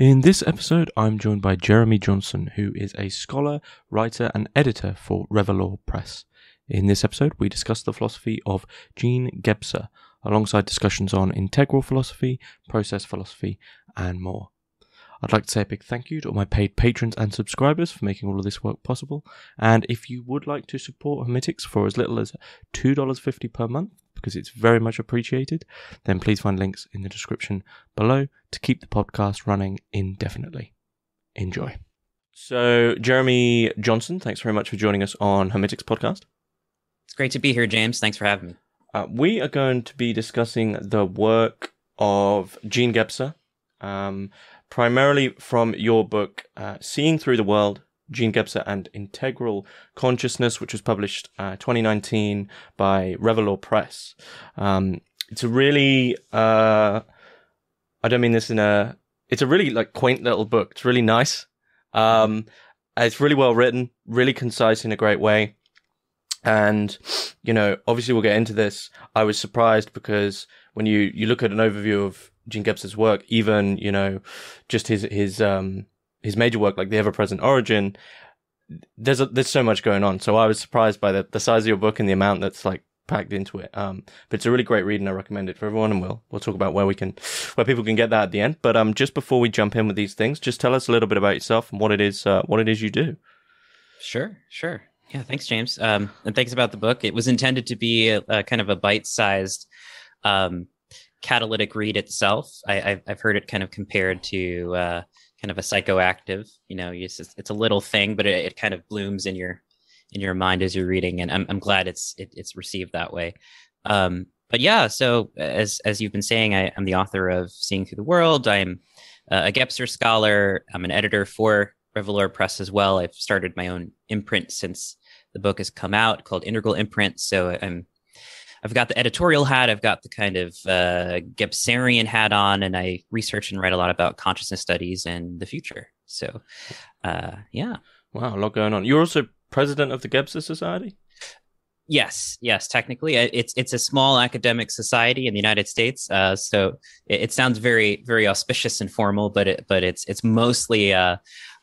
In this episode, I'm joined by Jeremy Johnson, who is a scholar, writer, and editor for Revelore Press. In this episode, we discuss the philosophy of Jean Gebser, alongside discussions on integral philosophy, process philosophy, and more. I'd like to say a big thank you to all my paid patrons and subscribers for making all of this work possible. And if you would like to support Hermitix for as little as $2.50 per month, because it's very much appreciated, then please find links in the description below to keep the podcast running indefinitely. Enjoy. So, Jeremy Johnson, thanks very much for joining us on Hermitix Podcast. It's great to be here, James. Thanks for having me. Uh, we are going to be discussing the work of Jean Gebser, um, primarily from your book, uh, Seeing Through the World Jean Gebser and Integral Consciousness, which was published uh, 2019 by Revelore Press. Um, it's a really, uh, I don't mean this in a, it's a really like quaint little book. It's really nice. Um, it's really well written, really concise in a great way. And, you know, obviously we'll get into this. I was surprised because when you, you look at an overview of Jean Gebser's work, even, you know, just his, his, um, his major work like the ever present origin, there's a, there's so much going on. So I was surprised by the, the size of your book and the amount that's like packed into it. Um, but it's a really great read and I recommend it for everyone. And we'll, we'll talk about where we can, where people can get that at the end. But, um, just before we jump in with these things, just tell us a little bit about yourself and what it is, uh, what it is you do. Sure, sure. Yeah, thanks, James. Um, and thanks about the book. It was intended to be a, a kind of a bite-sized, um, catalytic read itself. I, have heard it kind of compared to uh, kind of a psychoactive. You know, it's, it's a little thing, but it, it, kind of blooms in your in your mind as you're reading, and I'm I'm glad it's it, it's received that way. Um, but yeah, so as as you've been saying, I, am the author of Seeing Through the World. I'm a Gebser scholar. I'm an editor for Revelore Press as well. I've started my own imprint since the book has come out called Integral Imprint. So I'm I've got the editorial hat, I've got the kind of uh, Gebserian hat on, and I research and write a lot about consciousness studies and the future. So, uh, yeah. Wow, a lot going on. You're also president of the Gebser Society. Yes, yes. Technically, it's it's a small academic society in the United States. Uh, so it, it, sounds very very auspicious and formal, but it, but it's it's mostly uh,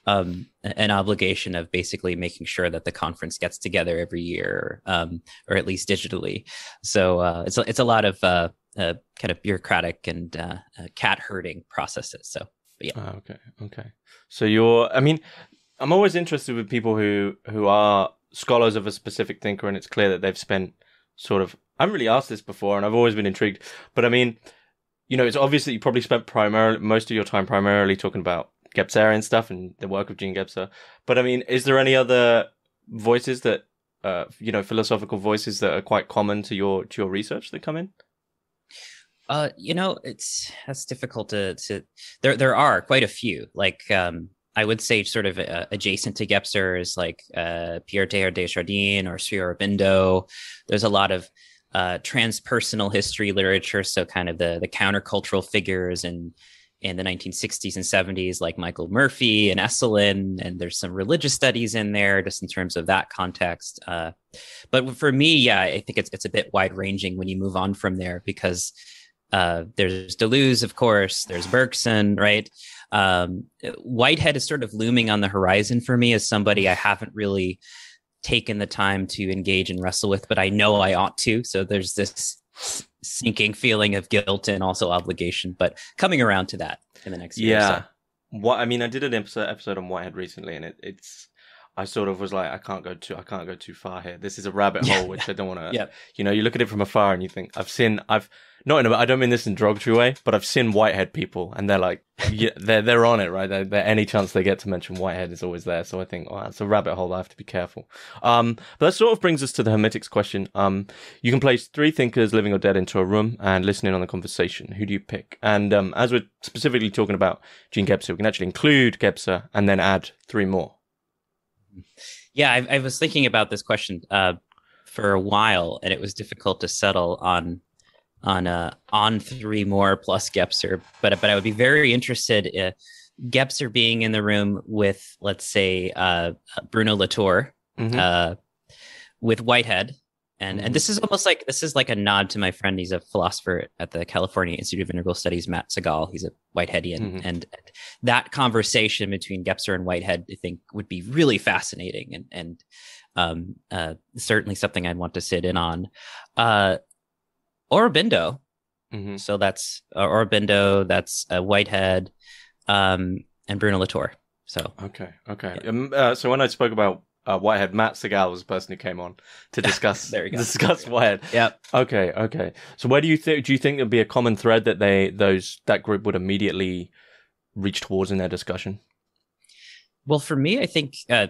um, an obligation of basically making sure that the conference gets together every year, um, or at least digitally. So uh, it's a, it's a lot of uh, uh, kind of bureaucratic and uh, uh, cat herding processes. So yeah. Oh, okay. Okay. So you're. I mean, I'm always interested with people who who are scholars of a specific thinker, and it's clear that they've spent sort of. I haven't really asked this before, and I've always been intrigued. But I mean, you know, it's obvious that you probably spent primarily most of your time primarily talking about Gebserian stuff and the work of Jean Gebser. But I mean, is there any other voices that, uh, you know, philosophical voices that are quite common to your to your research that come in? Uh, you know, it's that's difficult to to. There there are quite a few. Like um, I would say, sort of uh, adjacent to Gebser is like uh, Pierre Teilhard de Chardin or Sri Aurobindo. There's a lot of uh, transpersonal history literature, so kind of the the countercultural figures and in the 1960s and 70s, like Michael Murphy and Esalen, and there's some religious studies in there, just in terms of that context. Uh, but for me, yeah, I think it's it's a bit wide ranging when you move on from there because uh, there's Deleuze, of course, there's Bergson, right? Um, Whitehead is sort of looming on the horizon for me as somebody I haven't really taken the time to engage and wrestle with, but I know I ought to. So there's this sinking feeling of guilt and also obligation, but coming around to that in the next year. Yeah. So. What I mean, I did an episode episode on Whitehead recently, and it, it's I sort of was like, I can't go too, I can't go too far here. This is a rabbit hole, which I don't want to. yeah. You know, you look at it from afar and you think, I've seen, I've not in a, I don't mean this in derogatory way, but I've seen Whitehead people, and they're like, yeah, they're they're on it, right? They're, they're, any chance they get to mention Whitehead is always there. So I think, oh, it's a rabbit hole. I have to be careful. Um, but that sort of brings us to the Hermitix question. Um, you can place three thinkers, living or dead, into a room and listen in on the conversation. Who do you pick? And um, as we're specifically talking about Jean Gebser, we can actually include Gebser and then add three more. Yeah, I, I was thinking about this question uh, for a while, and it was difficult to settle on on uh, on three more plus Gebser. but but I would be very interested in Gebser being in the room with let's say uh, Bruno Latour, mm-hmm. uh, with Whitehead, And and this is almost like this is like a nod to my friend. He's a philosopher at the California Institute of Integral Studies, Matt Segall. He's a Whiteheadian, Mhm. and that conversation between Gebser and Whitehead, I think, would be really fascinating and and um, uh, certainly something I'd want to sit in on. Uh, Aurobindo, Mhm. so that's uh, Aurobindo, that's uh, Whitehead, um, and Bruno Latour. So Okay, okay. Um, uh, so when I spoke about uh, Whitehead, Matt Segall was the person who came on to discuss There you go. discuss There go. Whitehead. Yep. Okay, okay. So where do you think do you think there'd be a common thread that they those that group would immediately reach towards in their discussion? Well, for me, I think uh,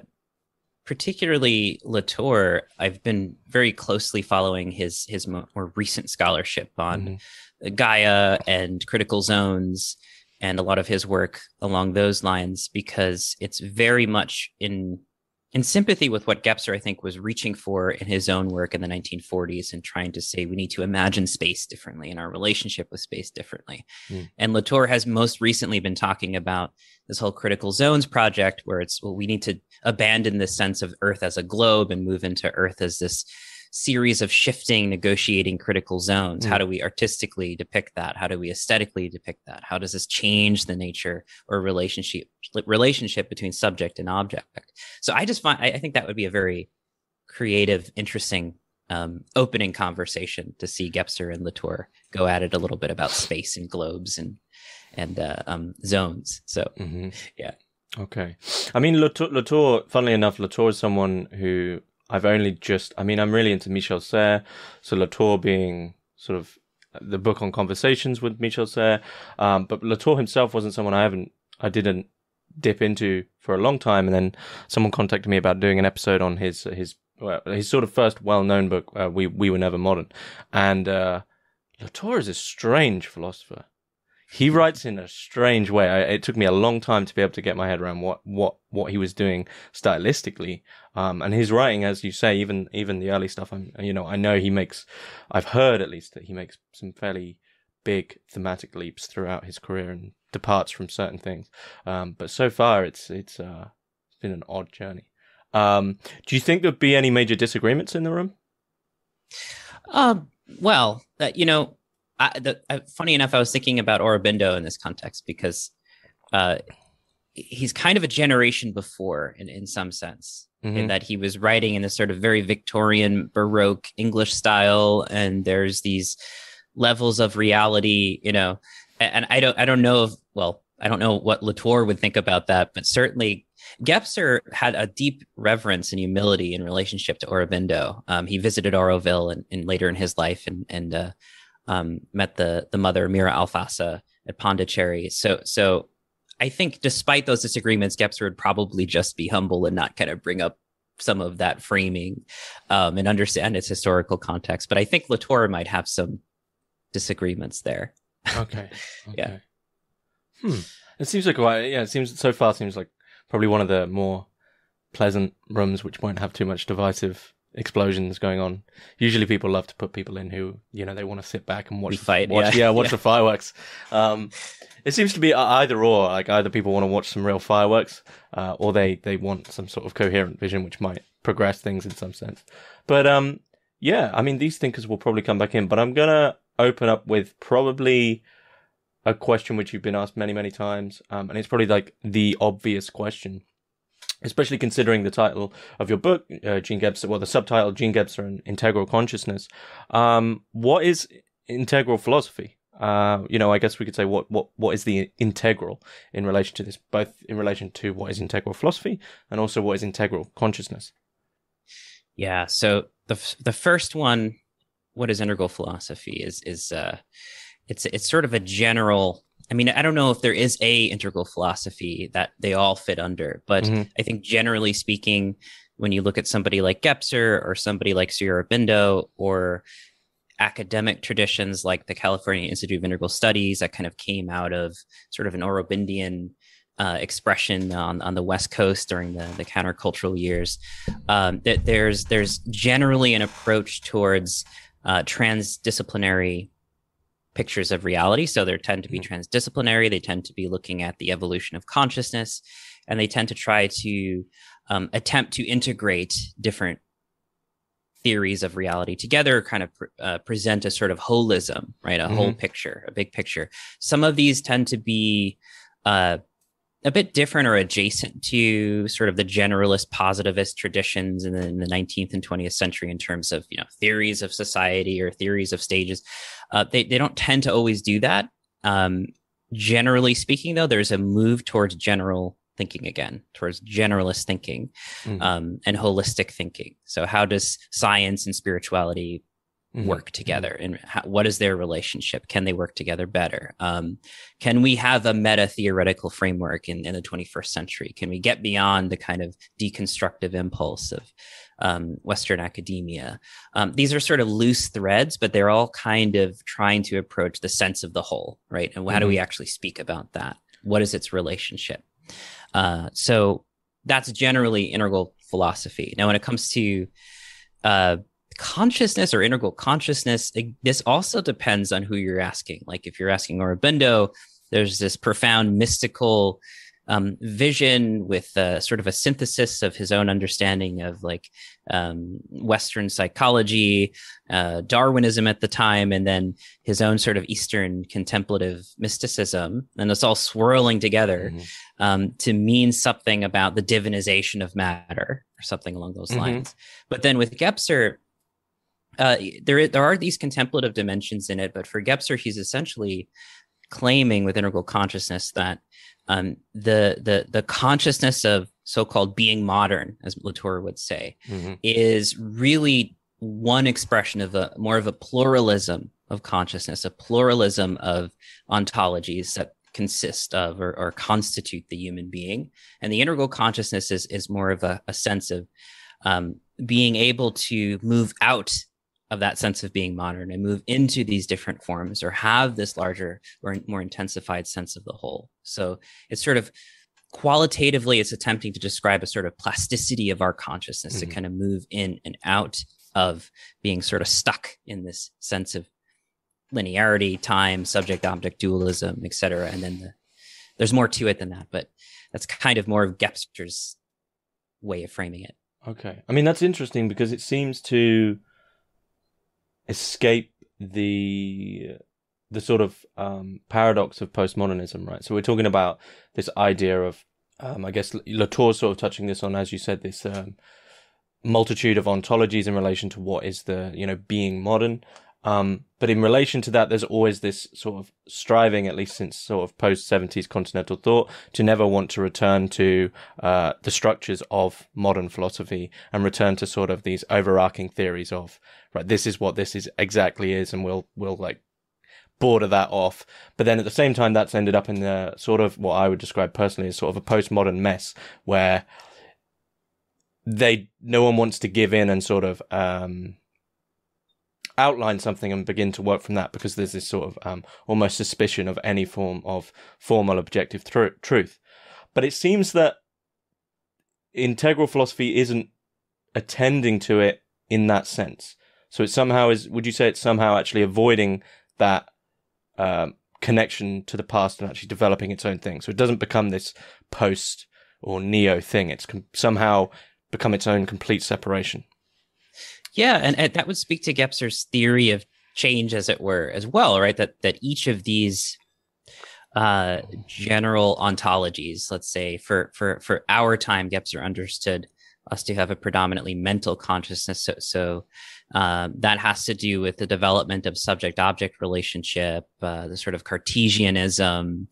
particularly Latour, I've been very closely following his his more recent scholarship on Mhm. Gaia and critical zones and a lot of his work along those lines because it's very much in in sympathy with what Gebser I think was reaching for in his own work in the 1940s and trying to say we need to imagine space differently and our relationship with space differently. Mm. And Latour has most recently been talking about this whole critical zones project where it's well we need to abandon this sense of earth as a globe and move into earth as this series of shifting negotiating critical zones Mm. how do we artistically depict that how do we aesthetically depict that how does this change the nature or relationship relationship between subject and object so i just find i, I think that would be a very creative interesting um, opening conversation to see Gebser and Latour go at it a little bit about space and globes and and uh, um, zones. So hmm Yeah. Okay. I mean, Latour, Latour, funnily enough, Latour is someone who I've only just, I mean, I'm really into Michel Serres. So Latour being sort of the book on conversations with Michel Serres. Um, but Latour himself wasn't someone I haven't, I didn't dip into for a long time. And then someone contacted me about doing an episode on his, his, well, his sort of first well-known book, uh, We, We Were Never Modern. And, uh, Latour is a strange philosopher he writes in a strange way. I, it took me a long time to be able to get my head around what what what he was doing stylistically. Um, and his writing, as you say, even even the early stuff, I'm you know I know he makes, I've heard at least that he makes some fairly big thematic leaps throughout his career and departs from certain things. Um, but so far, it's it's uh, it's been an odd journey. Um, do you think there'd be any major disagreements in the room? Um, well, that you know, I, the, uh, funny enough, I was thinking about Aurobindo in this context because uh, he's kind of a generation before, in in some sense, in Mhm. that he was writing in this sort of very Victorian Baroque English style, and there's these levels of reality, you know, a- and I don't, I don't know if, well, I don't know what Latour would think about that, but certainly Gebser had a deep reverence and humility in relationship to Aurobindo. Um, he visited Auroville and, and later in his life and and uh, um, met the the mother Mira Alfasa at Pondicherry. So so I think despite those disagreements, Gebser would probably just be humble and not kind of bring up some of that framing um, and understand its historical context. But I think Latour might have some disagreements there. Okay. Yeah. Hmm. It seems like quite. Yeah. It seems so far seems like probably one of the more pleasant rooms, which won't have too much divisive explosions going on. Usually, people love to put people in who you know they want to sit back and watch We the- fight, Watch, yeah. watch Yeah. the fireworks. Um, it seems to be e- either or. Like either people want to watch some real fireworks, uh, or they they want some sort of coherent vision, which might progress things in some sense. But um, yeah, I mean, these thinkers will probably come back in. But I'm gonna open up with probably a question which you've been asked many, many times, um, and it's probably like the obvious question, especially considering the title of your book, uh, Jean Gebser, well, the subtitle, Jean Gebser and Integral Consciousness. Um, what is integral philosophy? Uh, you know, I guess we could say what, what, what is the integral in relation to this, both in relation to what is integral philosophy and also what is integral consciousness. Yeah. So the the first one, what is integral philosophy? Is is uh, it's it's sort of a general. I mean, I don't know if there is a integral philosophy that they all fit under, but Mhm. I think generally speaking, when you look at somebody like Gebser or somebody like Sri Aurobindo or academic traditions like the California Institute of Integral Studies that kind of came out of sort of an Aurobindian uh, expression on, on the West Coast during the, the countercultural years. Um, that there's there's generally an approach towards uh, transdisciplinary pictures of reality. So they tend to be transdisciplinary. They tend to be looking at the evolution of consciousness, and they tend to try to um, attempt to integrate different theories of reality together kind of uh, present a sort of holism, right? A mm-hmm. whole picture, a big picture. Some of these tend to be uh, a bit different or adjacent to sort of the generalist positivist traditions in the, in the, 19th and 20th century in terms of you know theories of society or theories of stages. Uh, they they don't tend to always do that. Um, generally speaking, though, there's a move towards general thinking again, towards generalist thinking mm-hmm. um, and holistic thinking. So, how does science and spirituality mm-hmm. work together and how, what is their relationship? Can they work together better? Um, can we have a meta theoretical framework in, in the 21st century? Can we get beyond the kind of deconstructive impulse of um, western academia? Um, these are sort of loose threads but they're all kind of trying to approach the sense of the whole right? And how mm-hmm. do we mm-hmm. actually speak about that? What is its relationship? Uh, so that's generally integral philosophy. Now when it comes to uh, consciousness or integral consciousness, this also depends on who you're asking. Like if you're asking Aurobindo, there's this profound mystical um, vision with uh, sort of a synthesis of his own understanding of like um, Western psychology, uh, Darwinism at the time, and then his own sort of Eastern contemplative mysticism. And it's all swirling together mm-hmm. um, to mean something about the divinization of matter or something along those mm-hmm. lines. But then with Gebser, uh, there there are these contemplative dimensions in it, but for Gebser, he's essentially claiming with integral consciousness that um, the the the consciousness of so-called being modern, as Latour would say, mm-hmm. is really one expression of a more of a pluralism of consciousness, a pluralism of ontologies that consist of or, or constitute the human being. And the integral consciousness is is more of a, a sense of um, being able to move out of that sense of being modern and move into these different forms or have this larger or more intensified sense of the whole. So it's sort of qualitatively, it's attempting to describe a sort of plasticity of our consciousness mm-hmm. to kind of move in and out of being sort of stuck in this sense of linearity, time, subject object dualism, etc. And then the, there's more to it than that, but that's kind of more of Gebser's way of framing it. Okay. I mean, that's interesting because it seems to escape the the sort of um, paradox of postmodernism, right? So we're talking about this idea of, um, I guess Latour sort of touching this on, as you said, this um, multitude of ontologies in relation to what is the you know being modern. Um, but in relation to that, there's always this sort of striving, at least since sort of post 70s continental thought, to never want to return to uh, the structures of modern philosophy and return to sort of these overarching theories of, right, this is what this is exactly is, and we'll, we'll like border that off. But then at the same time, that's ended up in the sort of what I would describe personally as sort of a postmodern mess where they, no one wants to give in and sort of, um, outline something and begin to work from that because there's this sort of um, almost suspicion of any form of formal objective tr- truth. But it seems that integral philosophy isn't attending to it in that sense. So it somehow is. Would you say it's somehow actually avoiding that um, connection to the past and actually developing its own thing? So it doesn't become this post or neo thing. It's com- somehow become its own complete separation. Yeah, and, and that would speak to Gebser's theory of change, as it were, as well, right? That that each of these uh, general ontologies, let's say for for for our time, Gebser understood us to have a predominantly mental consciousness. So, so uh, that has to do with the development of subject-object relationship, uh, the sort of Cartesianism,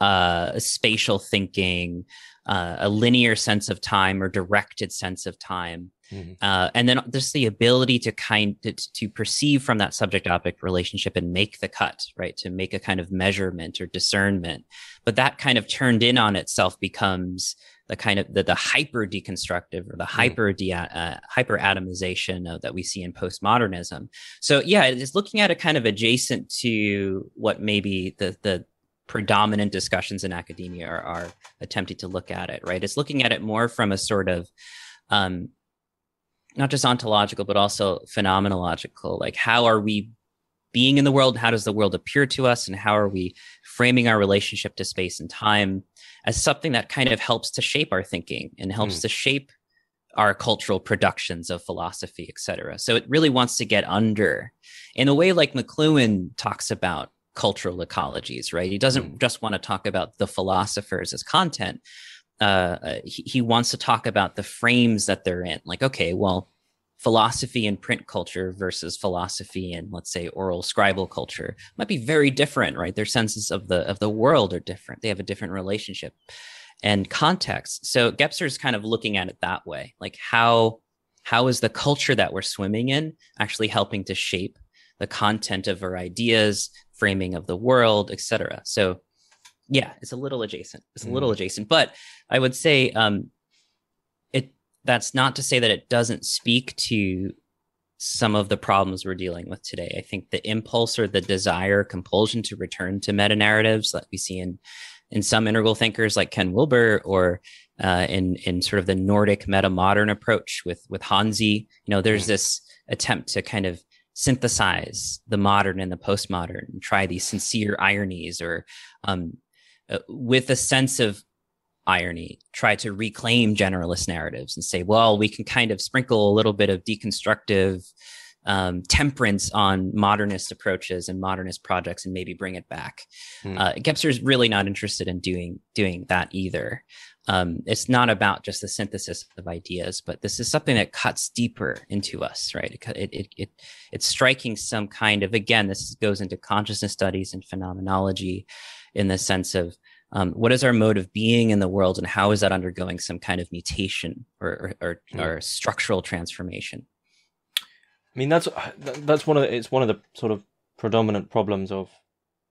uh, spatial thinking, uh, a linear sense of time or directed sense of time. Mm-hmm. Uh, and then just the ability to kind to, to perceive from that subject object relationship and make the cut, right? To make a kind of measurement or discernment. But that kind of turned in on itself becomes the kind of the, the hyper deconstructive or the mm-hmm. hyper de, uh, hyper atomization that we see in postmodernism. So yeah, it's looking at it kind of adjacent to what maybe the the predominant discussions in academia are, are attempting to look at it. Right? It's looking at it more from a sort of um, not just ontological but also phenomenological like how are we being in the world how does the world appear to us and how are we framing our relationship to space and time as something that kind of helps to shape our thinking and helps mm. to shape our cultural productions of philosophy, etc. So it really wants to get under, in a way like McLuhan talks about cultural ecologies, right? He doesn't mm. just want to talk about the philosophers as content. Uh, uh, he, he wants to talk about the frames that they're in. Like, okay, well, philosophy and print culture versus philosophy and let's say, oral scribal culture might be very different, right? Their senses of the of the world are different. They have a different relationship and context. So Gebser is kind of looking at it that way, like how how is the culture that we're swimming in actually helping to shape the content of our ideas, framing of the world, etc. So yeah, it's a little adjacent. It's a mm. little adjacent, but I would say um, it. That's not to say that it doesn't speak to some of the problems we're dealing with today. I think the impulse or the desire, compulsion to return to meta narratives that we see in in some integral thinkers like Ken Wilber or uh, in in sort of the Nordic meta modern approach with with Hanzi. You know, there's this attempt to kind of synthesize the modern and the postmodern and try these sincere ironies or um, uh, with a sense of irony try to reclaim generalist narratives and say well we can kind of sprinkle a little bit of deconstructive um, temperance on modernist approaches and modernist projects and maybe bring it back. Mm. Uh, Gebser is really not interested in doing doing that either. Um, it's not about just the synthesis of ideas, but this is something that cuts deeper into us, right? It, it, it, it it's striking some kind of again, this goes into consciousness studies and phenomenology, in the sense of um, what is our mode of being in the world and how is that undergoing some kind of mutation or, or, or, mm. or structural transformation I mean, that's that's one of the, it's one of the sort of predominant problems of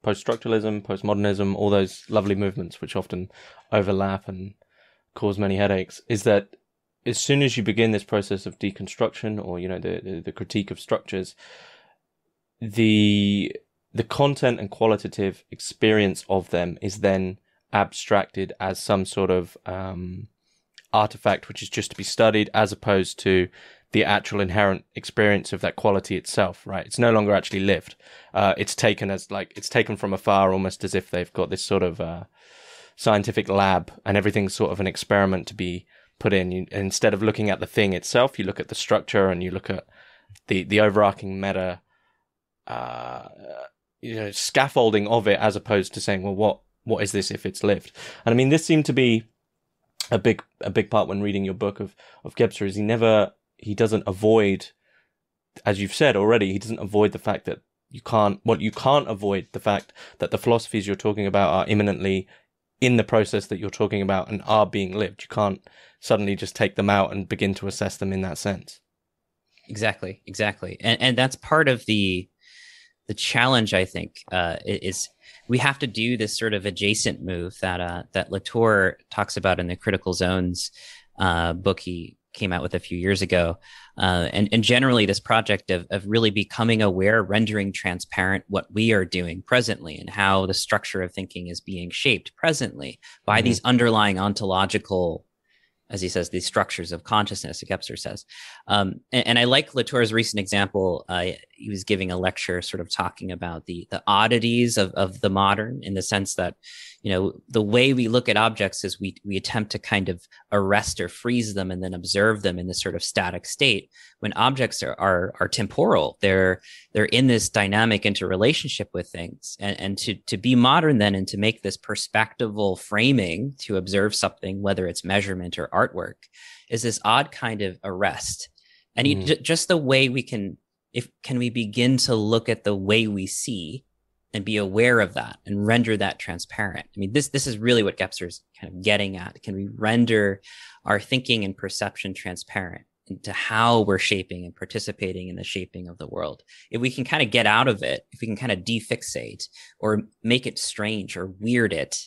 post-structuralism, postmodernism, all those lovely movements which often overlap and cause many headaches. Is that as soon as you begin this process of deconstruction, or you know the the, the critique of structures, the the content and qualitative experience of them is then abstracted as some sort of um, artifact which is just to be studied, as opposed to the actual inherent experience of that quality itself, right? It's no longer actually lived. Uh, it's taken as like it's taken from afar, almost as if they've got this sort of uh, scientific lab, and everything's sort of an experiment to be put in. You, instead of looking at the thing itself, you look at the structure and you look at the the overarching meta, uh, you know, scaffolding of it, as opposed to saying, well, what what is this if it's lived? And I mean, this seemed to be a big a big part when reading your book of of Gebser is he never he doesn't avoid, as you've said already, he doesn't avoid the fact that you can't. Well, you can't avoid the fact that the philosophies you're talking about are imminently in the process that you're talking about and are being lived. You can't suddenly just take them out and begin to assess them in that sense. Exactly, exactly, and and that's part of the the challenge. I think uh, is we have to do this sort of adjacent move that uh, that Latour talks about in the Critical Zones uh, book he came out with a few years ago. Uh, and, and generally, this project of, of really becoming aware, rendering transparent what we are doing presently and how the structure of thinking is being shaped presently by mm-hmm. these underlying ontological as he says, these structures of consciousness, Gebser says. Um, and, and, I like Latour's recent example. Uh, he was giving a lecture sort of talking about the, the oddities of, of the modern in the sense that, you know, the way we look at objects is we, we attempt to kind of arrest or freeze them and then observe them in this sort of static state when objects are, are, are temporal. They're, they're in this dynamic interrelationship with things. And, and to, to be modern then and to make this perspectival framing to observe something, whether it's measurement or artwork, is this odd kind of arrest. And mm. j- just the way we can, if can we begin to look at the way we see and be aware of that and render that transparent. I mean, this this is really what Gebser is kind of getting at. Can we render our thinking and perception transparent? into how we're shaping and participating in the shaping of the world. If we can kind of get out of it, if we can kind of defixate or make it strange or weird it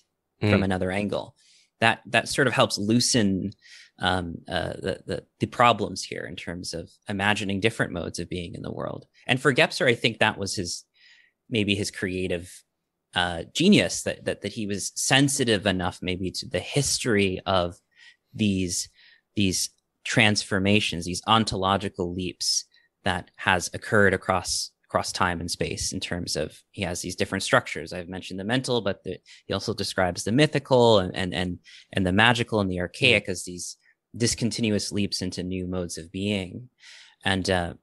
mm. from another angle, that that sort of helps loosen um, uh, the, the, the problems here in terms of imagining different modes of being in the world. And for Gebser, I think that was his maybe his creative uh, genius that that that he was sensitive enough maybe to the history of these these transformations, these ontological leaps that has occurred across across time and space in terms of he has these different structures. I've mentioned the mental, but the, he also describes the mythical and, and and and the magical and the archaic as these discontinuous leaps into new modes of being, and uh,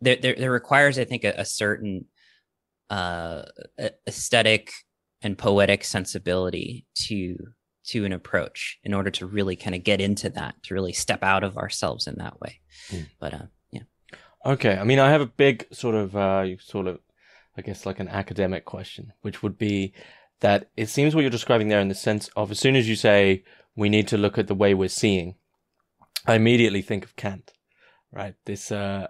there, there, there requires, I think, a, a certain uh, aesthetic and poetic sensibility to to an approach in order to really kind of get into that, to really step out of ourselves in that way. Mm. But uh, yeah. Okay, I mean, I have a big sort of, uh, sort of, I guess, like an academic question, which would be that it seems what you're describing there in the sense of as soon as you say we need to look at the way we're seeing, I immediately think of Kant, right? This uh,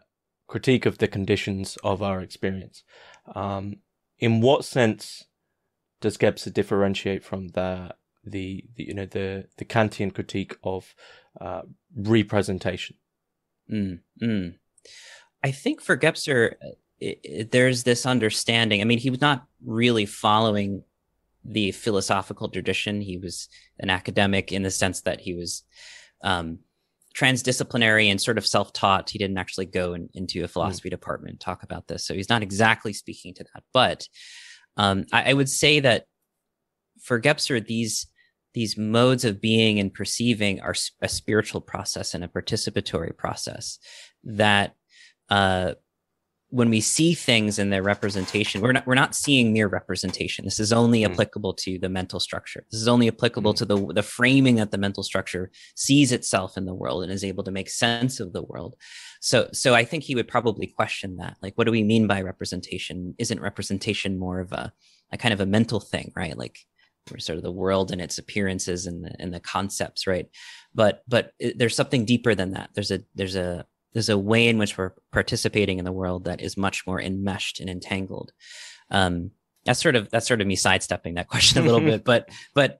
critique of the conditions of our experience. Um, in what sense does Gebser differentiate from the, the, the you know the the Kantian critique of uh, representation? Mm, mm. I think for Gebser, it, it, there's this understanding. I mean, he was not really following the philosophical tradition. He was an academic in the sense that he was um, transdisciplinary and sort of self-taught. He didn't actually go in, into a hmm. philosophy mm. department talk about this, so he's not exactly speaking to that. But um, I, I, would say that for Gebser, these these modes of being and perceiving are a spiritual process and a participatory process that uh, when we see things in their representation, we're not we're not seeing mere representation. This is only mm. applicable to the mental structure. This is only applicable mm. to the the framing that the mental structure sees itself in the world and is able to make sense of the world. So so I think he would probably question that. Like, what do we mean by representation? Isn't representation more of a a kind of a mental thing, right? Like sort of the world and its appearances and the and the concepts, right? But but it, there's something deeper than that. There's a there's a there's a way in which we're participating in the world that is much more enmeshed and entangled. Um, that's sort of that's sort of me sidestepping that question a little bit, but but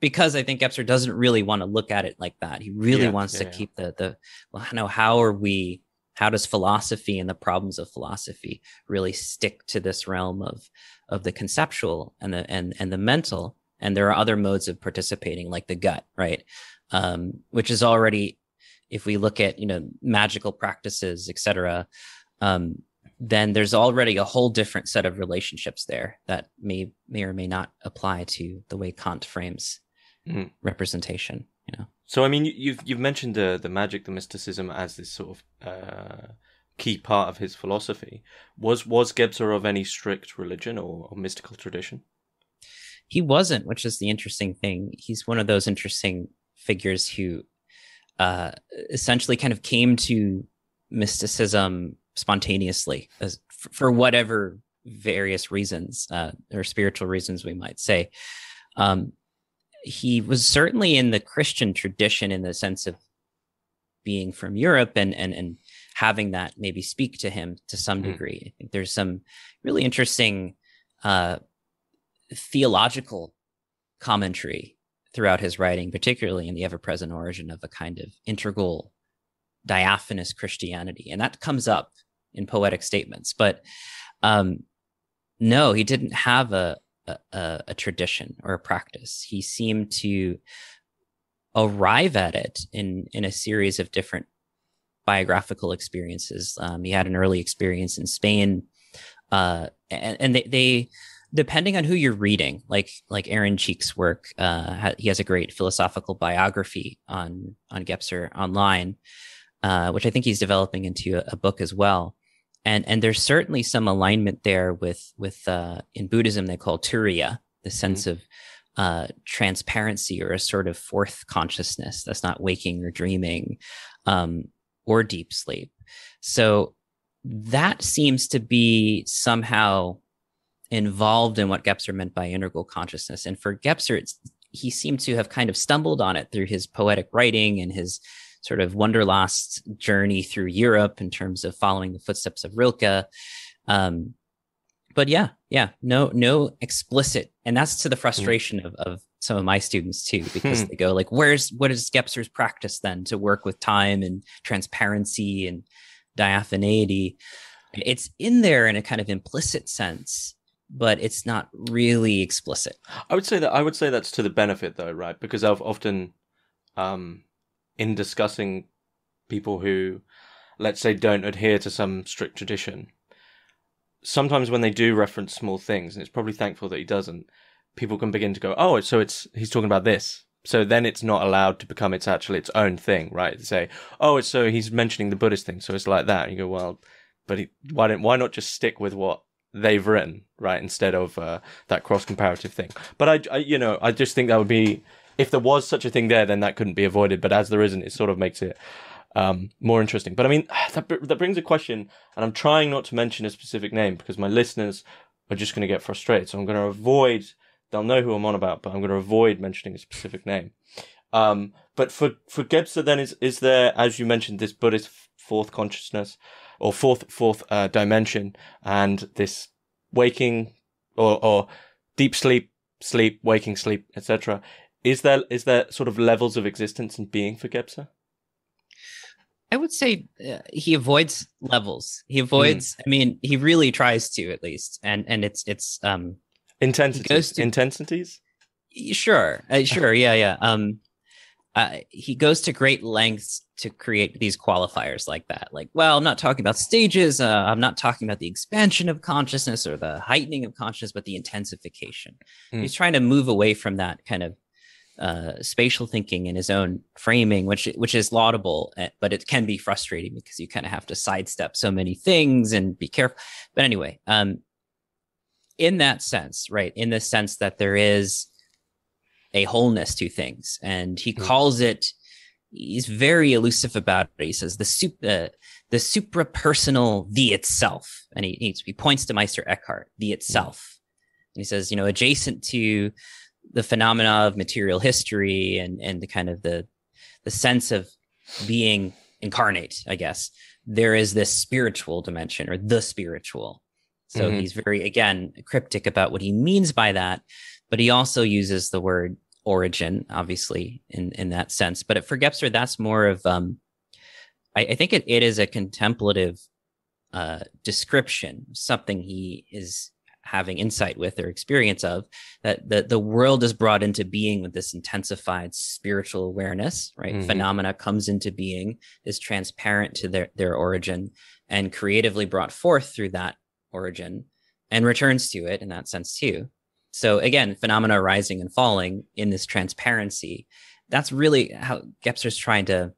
because I think Gebser doesn't really want to look at it like that. He really yeah, wants yeah, to yeah. keep the the well, know how are we how does philosophy and the problems of philosophy really stick to this realm of of the conceptual and the and and the mental and there are other modes of participating like the gut right um, which is already if we look at you know magical practices etc um, then there's already a whole different set of relationships there that may may or may not apply to the way kant frames mm. representation you know? So i mean you've you've mentioned the the magic the mysticism as this sort of uh, key part of his philosophy. Was was gebser of any strict religion or, or mystical tradition? He wasn't which is the interesting thing. He's one of those interesting figures who uh, essentially kind of came to mysticism spontaneously as, for whatever various reasons uh, or spiritual reasons we might say. Um, he was certainly in the Christian tradition in the sense of being from Europe and and and having that maybe speak to him to some mm-hmm. degree. I think there's some really interesting uh, theological commentary throughout his writing, particularly in the ever present origin of a kind of integral diaphanous Christianity. And that comes up in poetic statements. But um, no, he didn't have a, a, a tradition or a practice. He seemed to arrive at it in, in a series of different biographical experiences. Um, he had an early experience in Spain. Uh, and, and they, they depending on who you're reading, like like Aaron Cheak's work, uh, he has a great philosophical biography on on Gebser online, uh, which I think he's developing into a, a, book as well. And and there's certainly some alignment there with with uh, in Buddhism they call turiya, the sense mm-hmm. of uh, transparency or a sort of fourth consciousness that's not waking or dreaming, um, or deep sleep. So that seems to be somehow involved in what Gebser meant by integral consciousness. And for Gebser, he seemed to have kind of stumbled on it through his poetic writing and his sort of wanderlust journey through Europe in terms of following the footsteps of Rilke. Um, but yeah, yeah, no, no explicit, and that's to the hmm. frustration of, of some of my students too, because hmm. they go like, "Where's what is Gebser's practice then to work with time and transparency and diaphaneity?" It's in there in a kind of implicit sense, but it's not really explicit. I would say that I would say that's to the benefit though, right? Because I've often um in discussing people who let's say don't adhere to some strict tradition, sometimes when they do reference small things, and it's probably thankful that he doesn't, people can begin to go, "Oh, so it's he's talking about this So then it's not allowed to become its actually its own thing, right? Say, oh, it's so he's mentioning the Buddhist thing, so it's like that. And you go, well, but he, why don't why not just stick with what they've written, right, instead of uh, that cross comparative thing? But I, I, you know, I just think that would be if there was such a thing there, then that couldn't be avoided. But as there isn't, it sort of makes it um, more interesting. But I mean, that that brings a question, and I'm trying not to mention a specific name because my listeners are just going to get frustrated. So I'm going to avoid they'll know who I'm on about, but I'm going to avoid mentioning a specific name. Um, but for for Gebser, then is is there, as you mentioned, this Buddhist fourth consciousness or fourth fourth uh, dimension, and this waking or or deep sleep, sleep, waking sleep, etc. Is there is there sort of levels of existence and being for Gebser? I would say uh, he avoids levels. He avoids. Mm. I mean, he really tries to at least, and and it's it's um intensities. To, intensities. Sure, uh, sure, yeah, yeah. Um, uh, he goes to great lengths to create these qualifiers like that. Like, well, I'm not talking about stages. Uh, I'm not talking about the expansion of consciousness or the heightening of consciousness, but the intensification. Mm. He's trying to move away from that kind of uh, spatial thinking in his own framing, which which is laudable, eh, but it can be frustrating because you kind of have to sidestep so many things and be careful. But anyway, um, in that sense, right? In the sense that there is a wholeness to things, and he mm. calls it. He's very elusive about it. He says the sup, uh, the suprapersonal the itself, and he, he, he points to Meister Eckhart, the itself. And he says, you know, adjacent to the phenomena of material history and and the kind of the the sense of being incarnate, I guess there is this spiritual dimension or the spiritual so mm-hmm. he's very, again, cryptic about what he means by that, but he also uses the word origin, obviously, in, in that sense. But for Gebser, that's more of, um, I, I think it, it is a contemplative uh, description, something he is having insight with or experience of that the, the world is brought into being with this intensified spiritual awareness right mm-hmm. phenomena comes into being is transparent to their their origin and creatively brought forth through that origin and returns to it in that sense too. So again, phenomena rising and falling in this transparency. That's really how Gebser's trying to.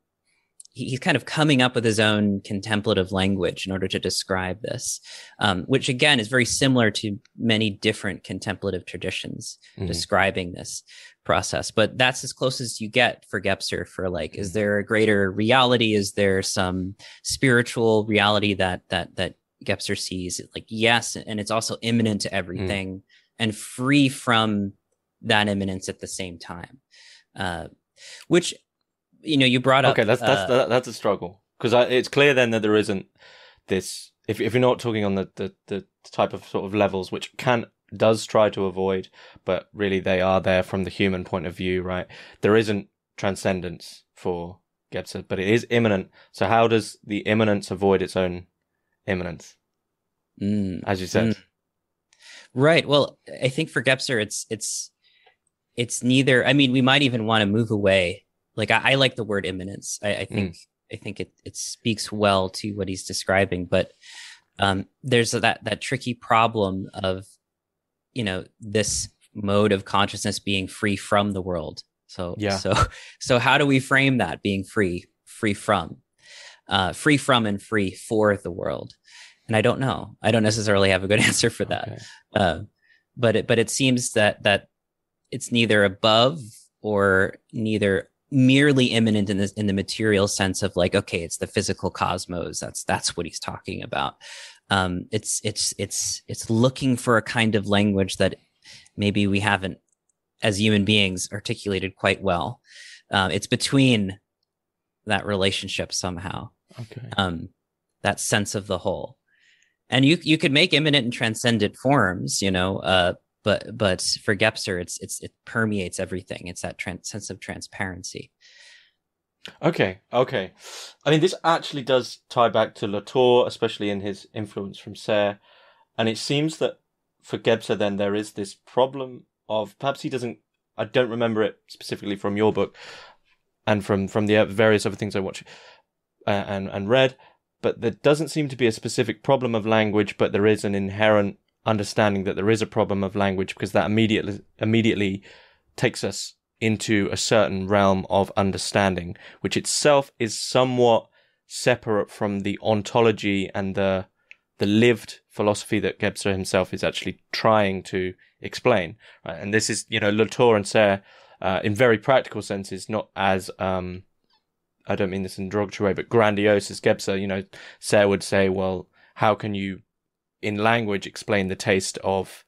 He's kind of coming up with his own contemplative language in order to describe this, um, which again is very similar to many different contemplative traditions mm-hmm. describing this process. But that's as close as you get for Gebser for like, is mm-hmm. there a greater reality? Is there some spiritual reality that that that Gebser sees like yes, and it's also immanent to mm. everything mm. And free from that imminence at the same time. Uh, which you know you brought up. Okay, that's that's uh, that's a struggle because it's clear then that there isn't this. If if you're not talking on the, the the type of sort of levels which can does try to avoid, but really they are there from the human point of view, right? There isn't transcendence for Gebser, but it is imminent. So how does the imminence avoid its own imminence? mm. as you said. Mm. Right. Well, I think for Gebser, it's it's it's neither. I mean, we might even want to move away. Like I, I like the word immanence. I, I think mm. I think it it speaks well to what he's describing. But um, there's that that tricky problem of you know this mode of consciousness being free from the world. So yeah. So so how do we frame that being free free from? uh, free from and free for the world? And I don't know. I don't necessarily have a good answer for that. Okay. Uh, but it, but it seems that that it's neither above or neither merely imminent in the in the material sense of like okay it's the physical cosmos that's that's what he's talking about um it's it's it's it's looking for a kind of language that maybe we haven't as human beings articulated quite well uh, it's between that relationship somehow Okay. Um, that sense of the whole, and you you could make immanent and transcendent forms, you know, uh, but but for Gebser, it's it's it permeates everything. It's that sense of transparency. Okay, okay. I mean, this actually does tie back to Latour, especially in his influence from Serres, and it seems that for Gebser, then there is this problem of perhaps he doesn't. I don't remember it specifically from your book, and from from the various other things I watch uh, and and read, but there doesn't seem to be a specific problem of language, but there is an inherent understanding that there is a problem of language because that immediately immediately takes us into a certain realm of understanding, which itself is somewhat separate from the ontology and the the lived philosophy that Gebser himself is actually trying to explain. Right? And this is, you know, Latour and Serres, uh, in very practical senses, not as um, I don't mean this in a derogatory way, but grandiose as Gebser. You know, Serres would say, well, how can you, in language, explain the taste of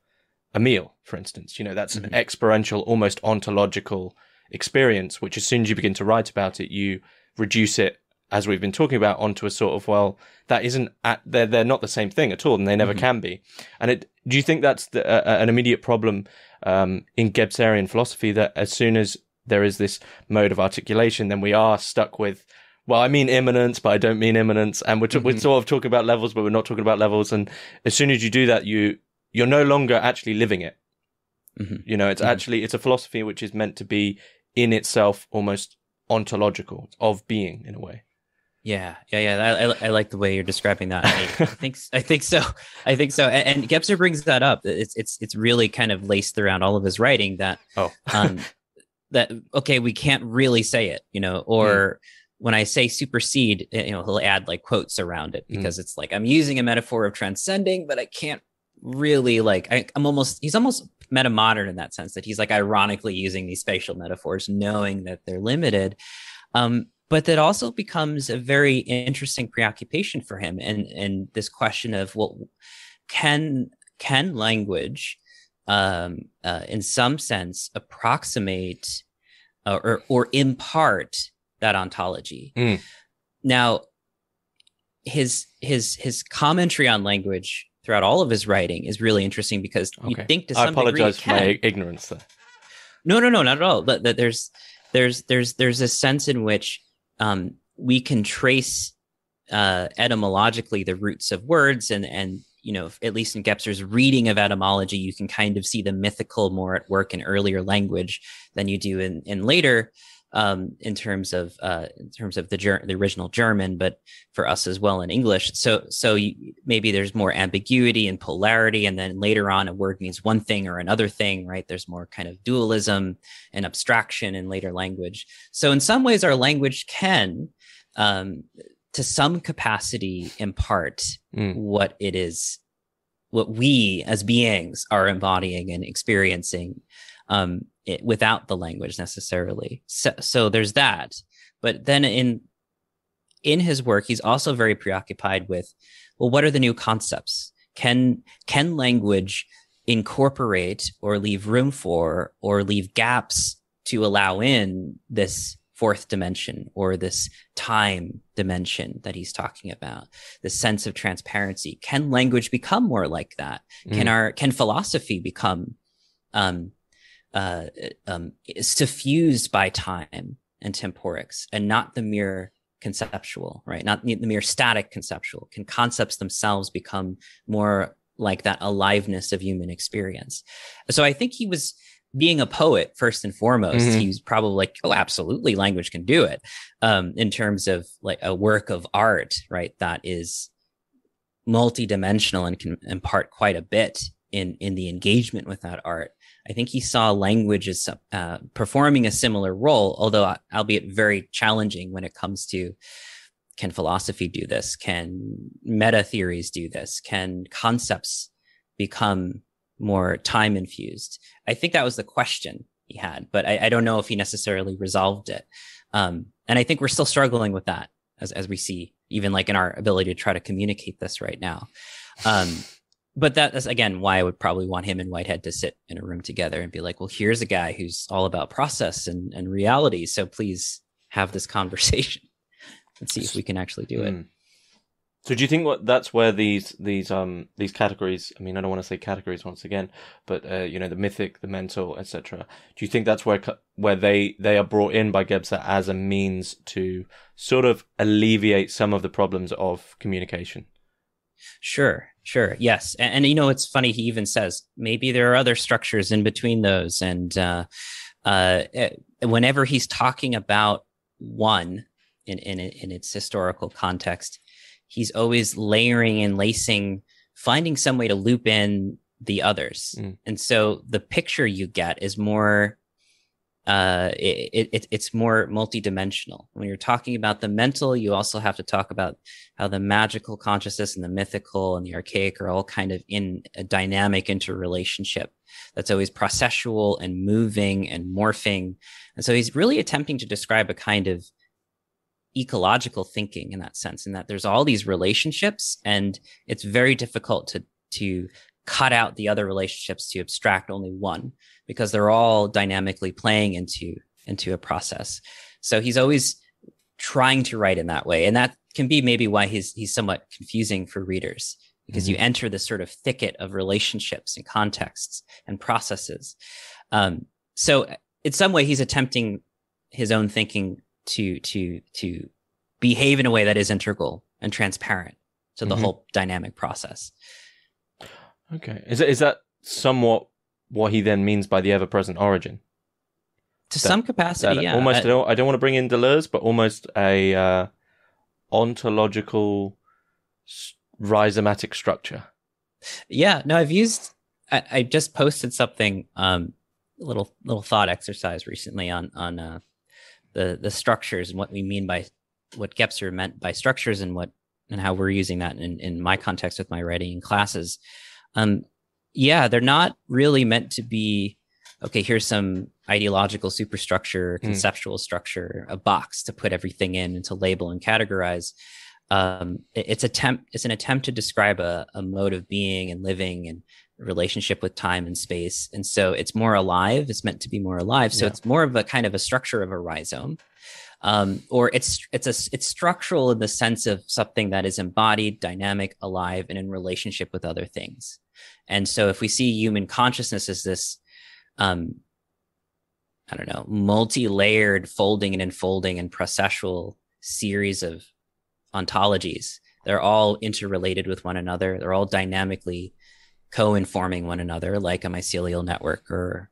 a meal, for instance. You know, that's mm-hmm. an experiential, almost ontological experience, which as soon as you begin to write about it, you reduce it, as we've been talking about, onto a sort of, well, that isn't, at, they're, they're not the same thing at all, and they never mm-hmm. can be. And it, do you think that's the, uh, an immediate problem um, in Gebserian philosophy that as soon as there is this mode of articulation, then we are stuck with, well, I mean immanence, but I don't mean immanence. And we're, t- mm-hmm. we're sort of talking about levels, but we're not talking about levels. And as soon as you do that, you you're no longer actually living it. Mm-hmm. You know, it's mm-hmm. actually it's a philosophy which is meant to be in itself almost ontological of being in a way. Yeah, yeah, yeah. I, I, I like the way you're describing that. I, I, think I think so. I think so. And, and Gebser brings that up. It's it's it's really kind of laced around all of his writing that oh um, that okay, we can't really say it, you know, or. When I say supersede, you know, he'll add like quotes around it mm. because mm. it's like I'm using a metaphor of transcending, but I can't really like I, am almost he's almost meta modern in that sense that he's like ironically using these spatial metaphors knowing that they're limited um, but that also becomes a very interesting preoccupation for him and and this question of well can can language um, uh, in some sense approximate uh, or or impart that ontology mm. now his his his commentary on language throughout all of his writing is really interesting because okay. you think to some I apologize degree, for my ignorance there. No, no, no, not at all. But, there's there's there's there's a sense in which um, we can trace uh, etymologically the roots of words and and you know at least in Gebser's reading of etymology you can kind of see the mythical more at work in earlier language than you do in in later um, in terms of uh, in terms of the ger- the original German, but for us as well in English. So so you, maybe there's more ambiguity and polarity, and then later on a word means one thing or another thing, right? There's more kind of dualism and abstraction in later language. So in some ways, our language can, um, to some capacity, impart mm. what it is, what we as beings are embodying and experiencing. Um, it, without the language necessarily. So, so there's that. But then in in his work, he's also very preoccupied with, well, what are the new concepts? Can can language incorporate or leave room for or leave gaps to allow in this fourth dimension or this time dimension that he's talking about the sense of transparency can language become more like that mm. can our can philosophy become um uh, um, suffused by time and temporics and not the mere conceptual, right? Not the mere static conceptual. Can concepts themselves become more like that aliveness of human experience? So I think he was being a poet first and foremost. Mm-hmm. He was probably like, oh, absolutely, language can do it. Um, in terms of like a work of art, right? That is multidimensional and can impart quite a bit in in the engagement with that art. I think he saw language as uh, performing a similar role, although albeit very challenging when it comes to can philosophy do this? Can meta theories do this? Can concepts become more time infused? I think that was the question he had, but I, I don't know if he necessarily resolved it. Um, and I think we're still struggling with that as, as we see, even like in our ability to try to communicate this right now. Um, but that's again why I would probably want him and Whitehead to sit in a room together and be like, well, here's a guy who's all about process and, and reality. So please have this conversation and see if we can actually do it. Hmm. So do you think what that's where these these um these categories? I mean, I don't want to say categories once again, but uh, you know, the mythic, the mental, etc. Do you think that's where where they they are brought in by Gebser as a means to sort of alleviate some of the problems of communication? Sure, sure, yes, and, and, you know it's funny. He even says maybe there are other structures in between those, and uh, uh, eh, whenever he's talking about one in in in its historical context, he's always layering and lacing, finding some way to loop in the others, mm. and so the picture you get is more uh, it, it, it's more multidimensional. When you're talking about the mental, you also have to talk about how the magical consciousness and the mythical and the archaic are all kind of in a dynamic interrelationship that's always processual and moving and morphing. And so he's really attempting to describe a kind of ecological thinking in that sense, in that there's all these relationships and it's very difficult to to cut out the other relationships to abstract only one because they're all dynamically playing into into a process. So he's always trying to write in that way, and that can be maybe why he's he's somewhat confusing for readers because mm-hmm. you enter this sort of thicket of relationships and contexts and processes. Um, so in some way, he's attempting his own thinking to to to behave in a way that is integral and transparent to the mm-hmm. whole dynamic process. Okay, is that is that somewhat what he then means by the ever-present origin? To that, some capacity, yeah. Almost, I, don't, I don't want to bring in Deleuze, but almost a uh, ontological rhizomatic structure. Yeah, no, I've used. I, I just posted something, um, a little little thought exercise recently on on uh, the the structures and what we mean by what Gebser meant by structures and what and how we're using that in in my context with my writing in classes. Um, yeah, they're not really meant to be. Okay, here's some ideological superstructure, hmm. conceptual mm. structure, a box to put everything in and to label and categorize um, it, it's attempt it's an attempt to describe a, a mode of being and living and relationship with time and space and so it's more alive it's meant to be more alive so yeah. it's more of a kind of a structure of a rhizome um, or it's it's a it's structural in the sense of something that is embodied dynamic alive and in relationship with other things and so if we see human consciousness as this um, i don't know multi-layered folding and enfolding and processual series of ontologies. They're all interrelated with one another. They're all dynamically co-informing one another, like a mycelial network or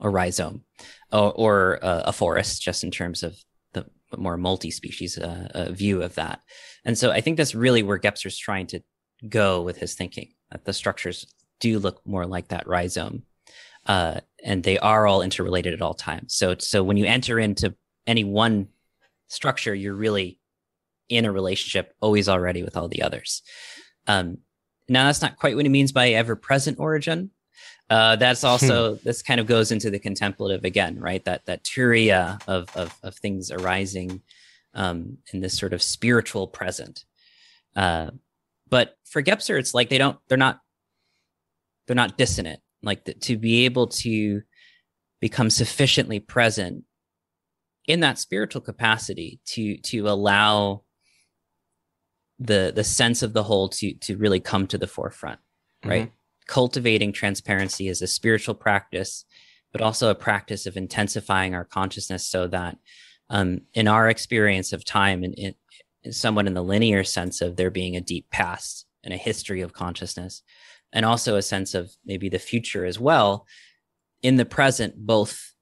a rhizome, or, or uh, a forest, just in terms of the more multi-species uh, uh, view of that. And so I think that's really where Gebser's trying to go with his thinking. That the structures do look more like that rhizome, uh, and they are all interrelated at all times. So so when you enter into any one structure, you're really in a relationship always already with all the others. Um, now that's not quite what he means by ever present origin. Uh, that's also hmm. this kind of goes into the contemplative again, right? That that turiya of of, of things arising um, in this sort of spiritual present. Uh, but for Gebser, it's like they don't they're not they're not dissonant. Like the, to be able to become sufficiently present in that spiritual capacity to to allow the the sense of the whole to to really come to the forefront right mm-hmm. cultivating transparency is a spiritual practice but also a practice of intensifying our consciousness so that um, in our experience of time and in, in somewhat in the linear sense of there being a deep past and a history of consciousness and also a sense of maybe the future as well in the present both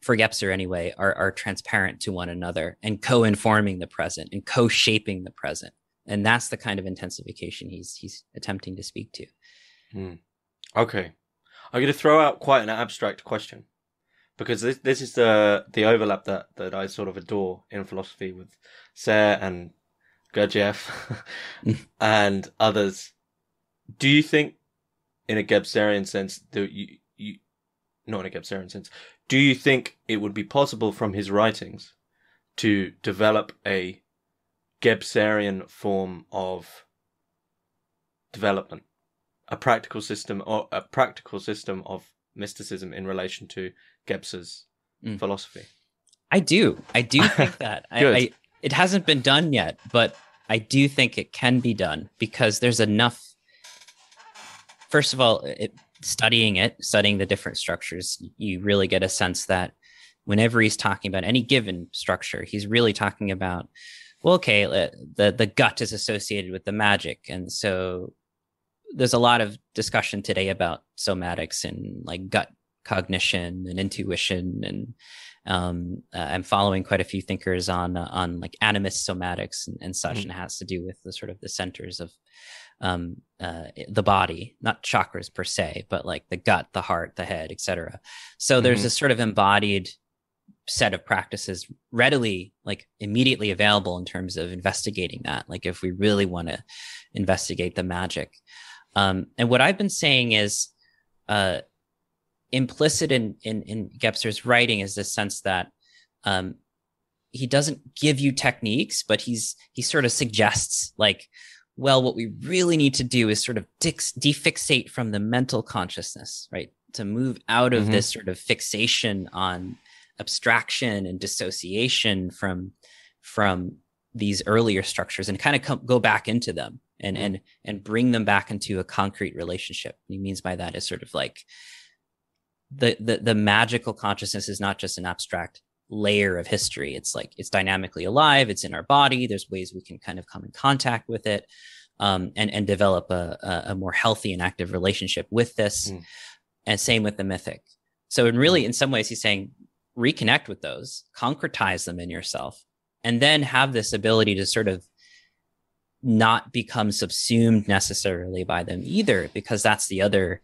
for Gebser anyway, are, are transparent to one another and co-informing the present and co-shaping the present and that's the kind of intensification he's he's attempting to speak to. Hmm. Okay, I'm going to throw out quite an abstract question because this this is the the overlap that that I sort of adore in philosophy with Serres and Gurdjieff and others. Do you think, in a Gebserian sense, that you you not in a Gebserian sense, do you think it would be possible from his writings to develop a Gebserian form of development, a practical system or a practical system of mysticism in relation to Gebser's mm. philosophy. I do. I do think that. I, I, it hasn't been done yet, but I do think it can be done because there's enough. First of all, it, studying it, studying the different structures, you really get a sense that whenever he's talking about any given structure, he's really talking about well, okay, the the gut is associated with the magic, and so there's a lot of discussion today about somatics and like gut cognition and intuition and Um, uh, I'm following quite a few thinkers on uh, on like animist somatics and, and such, Mm-hmm. and it has to do with the sort of the centers of um, uh, the body, not chakras per se, but like the gut, the heart, the head, etc. So there's Mhm. this sort of embodied set of practices readily like immediately available in terms of investigating that like if we really want to investigate the magic um, and what i've been saying is uh, implicit in, in in gebser's writing is this sense that um, he doesn't give you techniques but he's he sort of suggests like well what we really need to do is sort of dix- defixate from the mental consciousness right to move out of Mhm. this sort of fixation on abstraction and dissociation from from these earlier structures and kind of come, go back into them and Mm. and and bring them back into a concrete relationship. What he means by that is sort of like the, the the magical consciousness is not just an abstract layer of history. It's like it's dynamically alive. It's in our body. There's ways we can kind of come in contact with it um, and and develop a, a, a more healthy and active relationship with this. Mm. and same with the mythic. So in really in some ways he's saying reconnect with those concretize them in yourself and then have this ability to sort of not become subsumed necessarily by them either because that's the other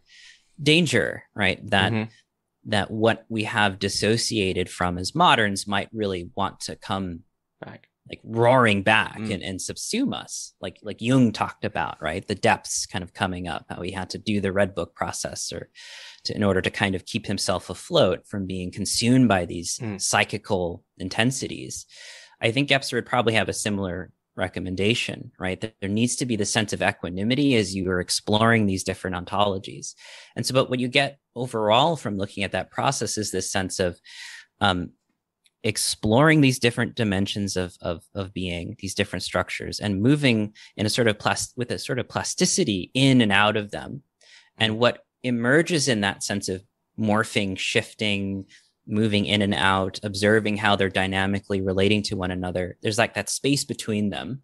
danger right that Mhm. that what we have dissociated from as moderns might really want to come Back. Like roaring back Mm. and, and subsume us like like jung talked about right the depths kind of coming up how he had to do the red book process or to, in order to kind of keep himself afloat from being consumed by these Mm. psychical intensities i think gebser would probably have a similar recommendation right that there needs to be the sense of equanimity as you are exploring these different ontologies and so but what you get overall from looking at that process is this sense of um, exploring these different dimensions of, of of being these different structures and moving in a sort of plas- with a sort of plasticity in and out of them. And mm-hmm. what emerges in that sense of morphing shifting moving in and out observing how they're dynamically relating to one another there's like that space between them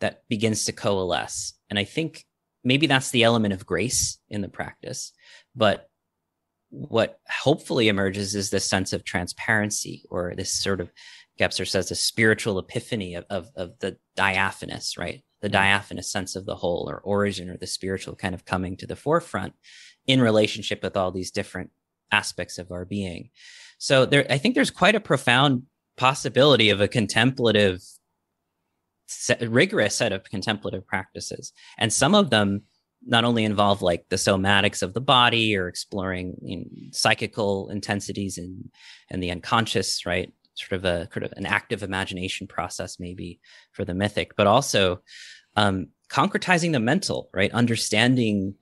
that begins to coalesce. And i think maybe that's the element of grace in the practice but what hopefully emerges is this sense of transparency or this sort of Gebser says a spiritual epiphany of, of, of the diaphanous, right? The Mhm. diaphanous sense of the whole or origin or the spiritual kind of coming to the forefront in relationship with all these different aspects of our being. So there, I think there's quite a profound possibility of a contemplative, set, rigorous set of contemplative practices. And some of them not only involve like the somatics of the body or exploring you know, psychical intensities and and the unconscious right? Sort of a sort of an active imagination process maybe for the mythic but also um concretizing the mental right? Understanding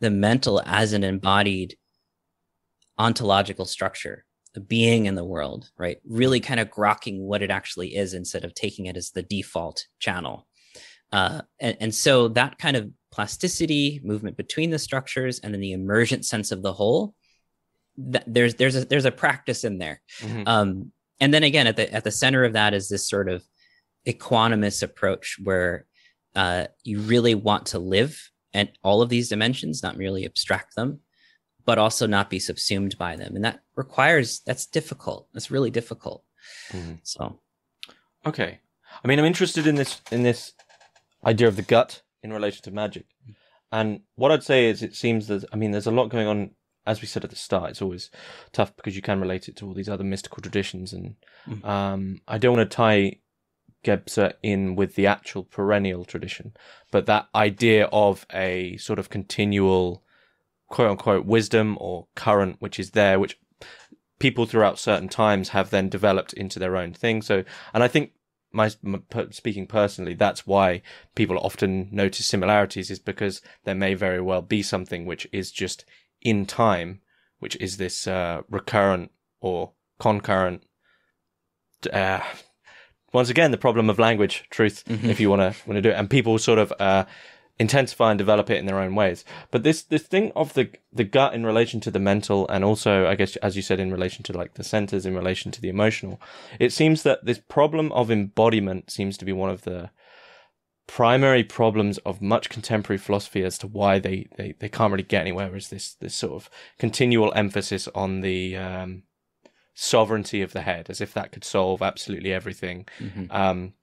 the mental as an embodied ontological structure a being in the world right? Really kind of grokking what it actually is instead of taking it as the default channel uh, and, and so that kind of plasticity, movement between the structures, and then the emergent sense of the whole. Th- there's there's a there's a practice in there, Mhm. um, and then again at the at the center of that is this sort of equanimous approach where uh, you really want to live at all of these dimensions, not merely abstract them, but also not be subsumed by them, and that requires that's difficult. That's really difficult. Mhm. So Okay. I mean, I'm interested in this in this idea of the gut in relation to magic, and what I'd say is, it seems that I mean, there's a lot going on. As we said at the start, it's always tough because you can relate it to all these other mystical traditions, and Mhm. um, I don't want to tie Gebser in with the actual perennial tradition, but that idea of a sort of continual, quote unquote, wisdom or current, which is there, which people throughout certain times have then developed into their own thing. So, and I think my, my speaking personally, that's why people often notice similarities is because there may very well be something which is just in time, which is this uh, recurrent or concurrent. Uh, once again, the problem of language, truth, Mhm. if you want to want to do it, and people sort of uh, intensify and develop it in their own ways. But this this thing of the the gut in relation to the mental, and also I guess as you said in relation to like the centers, in relation to the emotional, it seems that this problem of embodiment seems to be one of the primary problems of much contemporary philosophy as to why they, they, they can't really get anywhere is this this sort of continual emphasis on the um, sovereignty of the head, as if that could solve absolutely everything. Mm-hmm. Um,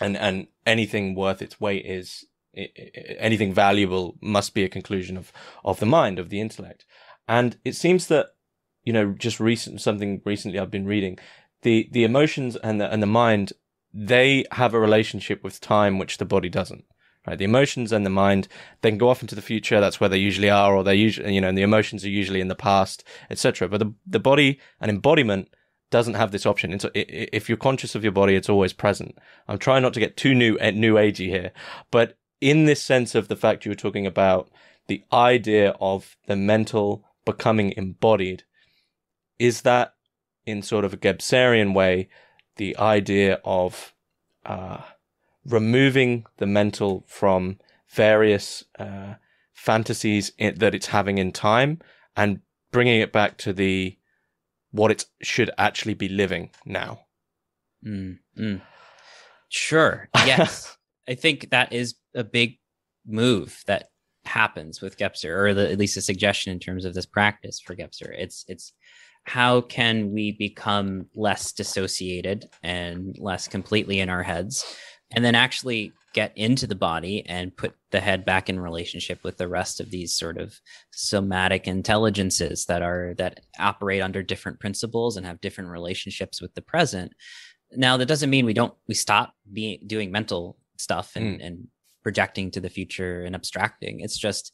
and and anything worth its weight is anything valuable must be a conclusion of of the mind of the intellect. And it seems that you know just recent something recently I've been reading the the emotions and the and the mind they have a relationship with time which the body doesn't right? The emotions and the mind they can go off into the future that's where they usually are or they usually you know and the emotions are usually in the past etc but the the body and embodiment doesn't have this option. It's, if you're conscious of your body it's always present. I'm trying not to get too new eh, new agey here but in this sense of the fact you were talking about the idea of the mental becoming embodied is that in sort of a Gebserian way the idea of uh, removing the mental from various uh, fantasies in, that it's having in time and bringing it back to the what it should actually be living now. Mm, mm. Sure. Yes. I think that is a big move that happens with Gebser, or the, at least a suggestion in terms of this practice for Gebser. It's it's how can we become less dissociated and less completely in our heads and then actually get into the body and put the head back in relationship with the rest of these sort of somatic intelligences that are that operate under different principles and have different relationships with the present now that doesn't mean we don't we stop being doing mental stuff and, mm. and projecting to the future and abstracting. It's just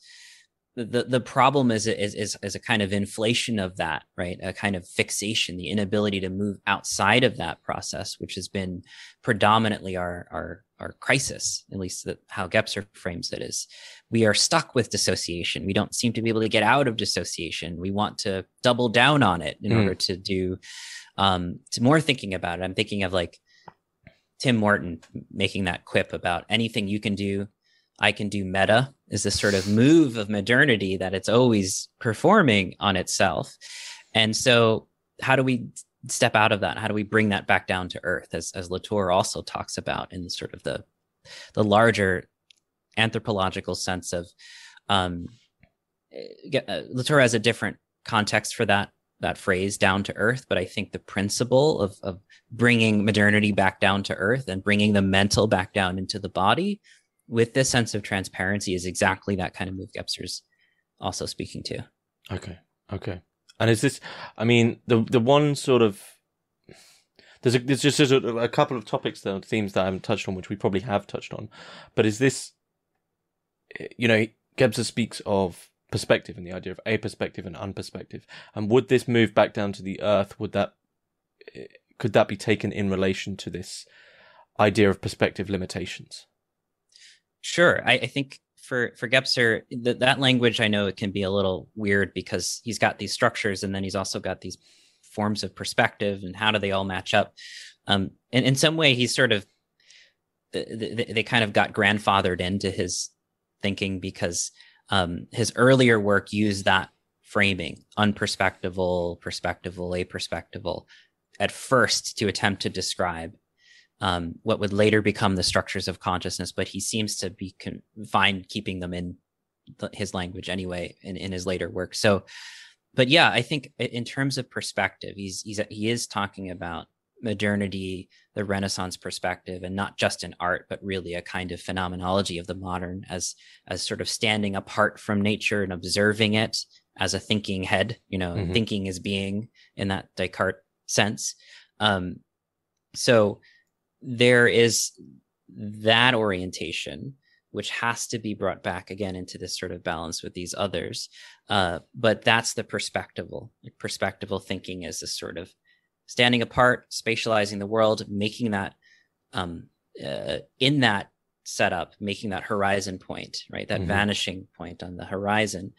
the the problem is is is is a kind of inflation of that right? A kind of fixation the inability to move outside of that process which has been predominantly our our our crisis at least the, how Gebser frames it is we are stuck with dissociation. We don't seem to be able to get out of dissociation. We want to double down on it in mm. order to do um to more thinking about it. I'm thinking of like tim morton making that quip about anything you can do I can do meta is this sort of move of modernity that it's always performing on itself. And so how do we step out of that? How do we bring that back down to earth as, as Latour also talks about in sort of the, the larger anthropological sense of, um, uh, Latour has a different context for that that phrase down to earth but i think the principle of, of bringing modernity back down to earth and bringing the mental back down into the body with this sense of transparency is exactly that kind of move Gebser's also speaking to. Okay. Okay. And is this, I mean, the the one sort of, there's, a, there's just there's a, a couple of topics, though, themes that I haven't touched on, which we probably have touched on. But is this, you know, Gebser speaks of perspective and the idea of a perspective and unperspective. And would this move back down to the earth? Would that, could that be taken in relation to this idea of perspective limitations? Sure. I, I think for for Gebser, th- that language I know it can be a little weird because he's got these structures and then he's also got these forms of perspective and how do they all match up? Um, and in some way, he's sort of they, they kind of got grandfathered into his thinking because um, his earlier work used that framing, unperspectival, perspectival, aperspectival, at first to attempt to describe um, what would later become the structures of consciousness, but he seems to be con- fine keeping them in the, his language anyway in, in his later work. So, but yeah, I think in terms of perspective, he's, he's he is talking about modernity, the Renaissance perspective, and not just in art, but really a kind of phenomenology of the modern as as sort of standing apart from nature and observing it as a thinking head. You know, mm-hmm. thinking is being in that Descartes sense. Um, so there is that orientation which has to be brought back again into this sort of balance with these others uh, but that's the perspectival perspectival thinking is this sort of standing apart spatializing the world making that um, uh, in that setup making that horizon point right that mm-hmm. vanishing point on the horizon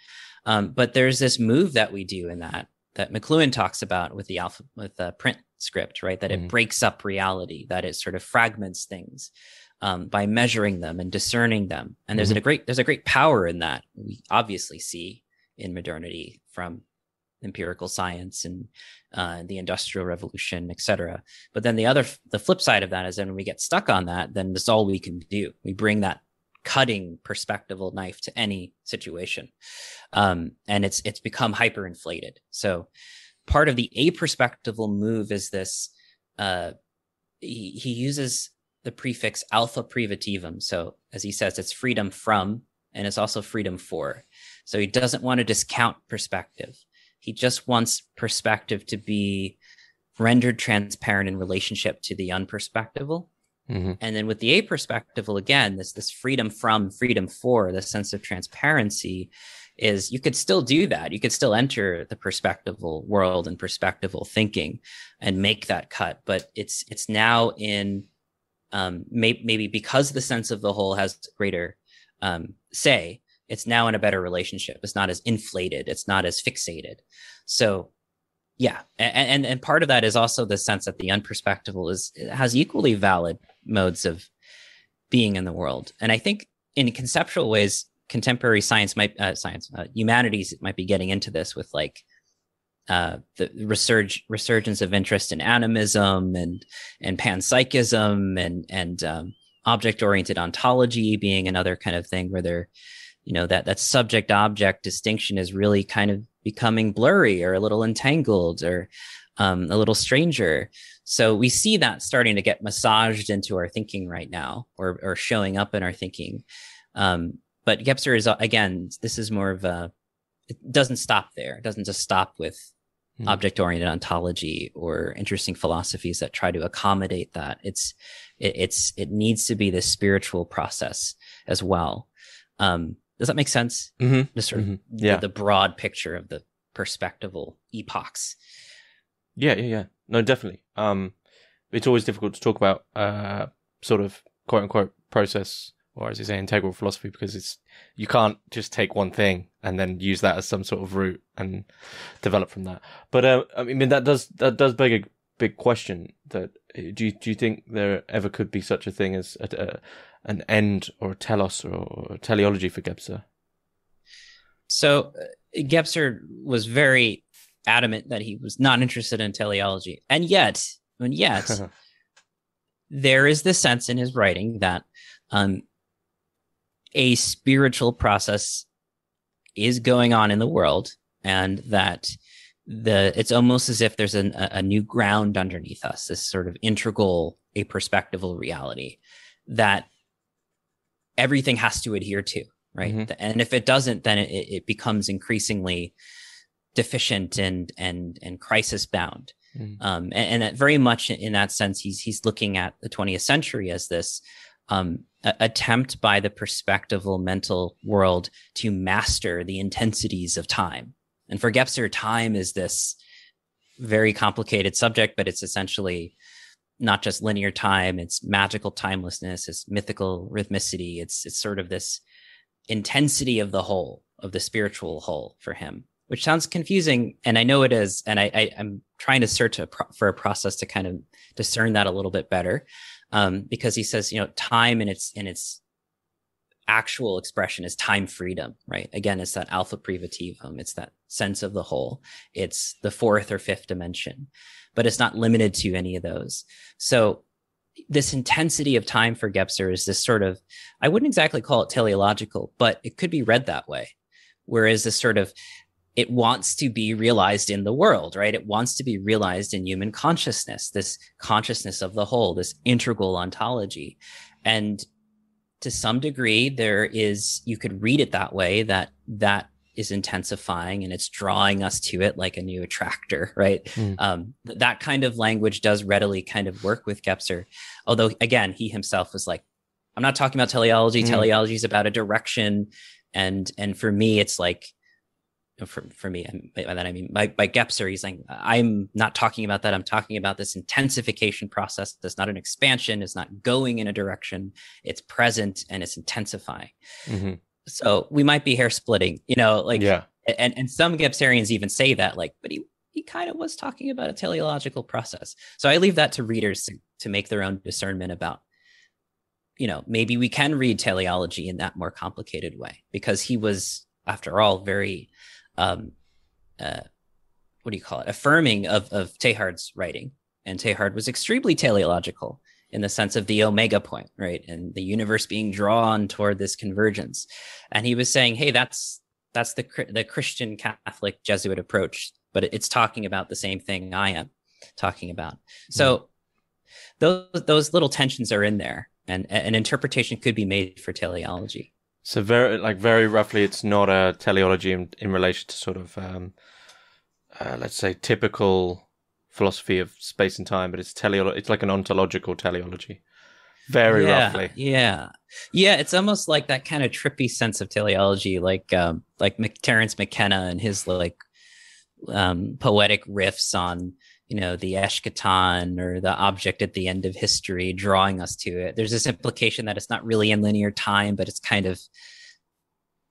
um, but there's this move that we do in that that mcluhan talks about with the alpha with the print script, right? That mm-hmm. it breaks up reality, that it sort of fragments things um, by measuring them and discerning them. And there's mm-hmm. a great there's a great power in that. We obviously see in modernity from empirical science and uh, the industrial revolution, et cetera. But then the other the flip side of that is then when we get stuck on that, then that's all we can do. We bring that cutting perspectival knife to any situation um, and it's it's become hyperinflated so part of the aperspectival move is this. Uh, he, he uses the prefix alpha privativum. So as he says, it's freedom from, and it's also freedom for. So he doesn't want to discount perspective. He just wants perspective to be rendered transparent in relationship to the unperspectival. Mm-hmm. And then with the aperspectival, again, this this freedom from, freedom for, the sense of transparency is you could still do that. You could still enter the perspectival world and perspectival thinking and make that cut, but it's it's now in um, may, maybe because the sense of the whole has greater um, say, it's now in a better relationship. It's not as inflated. It's not as fixated. So yeah, and, and and part of that is also the sense that the unperspectival is has equally valid modes of being in the world. And I think in conceptual ways, contemporary science might uh, science uh, humanities might be getting into this with like uh, the resurg- resurgence of interest in animism and and panpsychism and and um, object oriented ontology being another kind of thing where they're you know that that subject object distinction is really kind of becoming blurry or a little entangled or um, a little stranger. So we see that starting to get massaged into our thinking right now or or showing up in our thinking. Um, but gebser is again this is more of a it doesn't stop there. It doesn't just stop with mm. object oriented ontology or interesting philosophies that try to accommodate that. It's it, it's it needs to be this spiritual process as well. Um, does that make sense? Mm-hmm. Just sort of mm-hmm. yeah. the, the, broad picture of the perspectival epochs. Yeah, yeah, yeah. No, definitely. Um, it's always difficult to talk about uh, sort of quote unquote process or as you say integral philosophy because it's you can't just take one thing and then use that as some sort of route and develop from that. But uh, I mean that does that does beg a big question that do you do you think there ever could be such a thing as a, a, an end or a telos or a teleology for Gebser? So uh, Gebser was very adamant that he was not interested in teleology, and yet, and yet, there is this sense in his writing that um, a spiritual process is going on in the world, and that the it's almost as if there's an, a new ground underneath us, this sort of integral, a perspectival reality that everything has to adhere to, right? Mm-hmm. And if it doesn't, then it, it becomes increasingly deficient and and and crisis bound. Mm-hmm. Um, and, and that very much in that sense, he's he's looking at the 20th century as this um, attempt by the perspectival mental world to master the intensities of time and for Gebser, time is this very complicated subject, but it's essentially not just linear time, it's magical timelessness, it's mythical rhythmicity, it's it's sort of this intensity of the whole, of the spiritual whole for him, which sounds confusing. And I know it is. And I, I am trying to search a pro- for a process to kind of discern that a little bit better. Um, because he says, you know, time in its in its actual expression is time freedom, right? Again, it's that alpha privativum. It's that sense of the whole. It's the fourth or fifth dimension, but it's not limited to any of those. So this intensity of time for Gebser is this sort of, I wouldn't exactly call it teleological, but it could be read that way. Whereas this sort of, it wants to be realized in the world, right? It wants to be realized in human consciousness, this consciousness of the whole, this integral ontology. And to some degree there is you could read it that way that that is intensifying and it's drawing us to it like a new attractor right mm. um, th- that kind of language does readily kind of work with gebser although again he himself was like i'm not talking about teleology mm. teleology is about a direction and and for me it's like for, for me, and by that I mean by, by Gebser, he's saying, I'm not talking about that. I'm talking about this intensification process that's not an expansion, it's not going in a direction, it's present and it's intensifying. Mm-hmm. So we might be hair splitting, you know, like, yeah. And, and some Gebserians even say that, like, but he, he kind of was talking about a teleological process. So I leave that to readers to, to make their own discernment about you know maybe we can read teleology in that more complicated way because he was after all very um, uh, what do you call it, affirming of, of Teilhard's writing. And Teilhard was extremely teleological in the sense of the omega point, right? And the universe being drawn toward this convergence. And he was saying, hey, that's that's the the Christian Catholic Jesuit approach, but it's talking about the same thing I am talking about. So mm. those those little tensions are in there, and an interpretation could be made for teleology. So very like very roughly, it's not a teleology in, in relation to sort of um, uh, let's say typical philosophy of space and time, but it's teleology. It's like an ontological teleology very yeah, roughly. Yeah, yeah, it's almost like that kind of trippy sense of teleology, like um, like Terence McKenna and his like um, poetic riffs on you know the eschaton or the object at the end of history, drawing us to it. There's this implication that it's not really in linear time, but it's kind of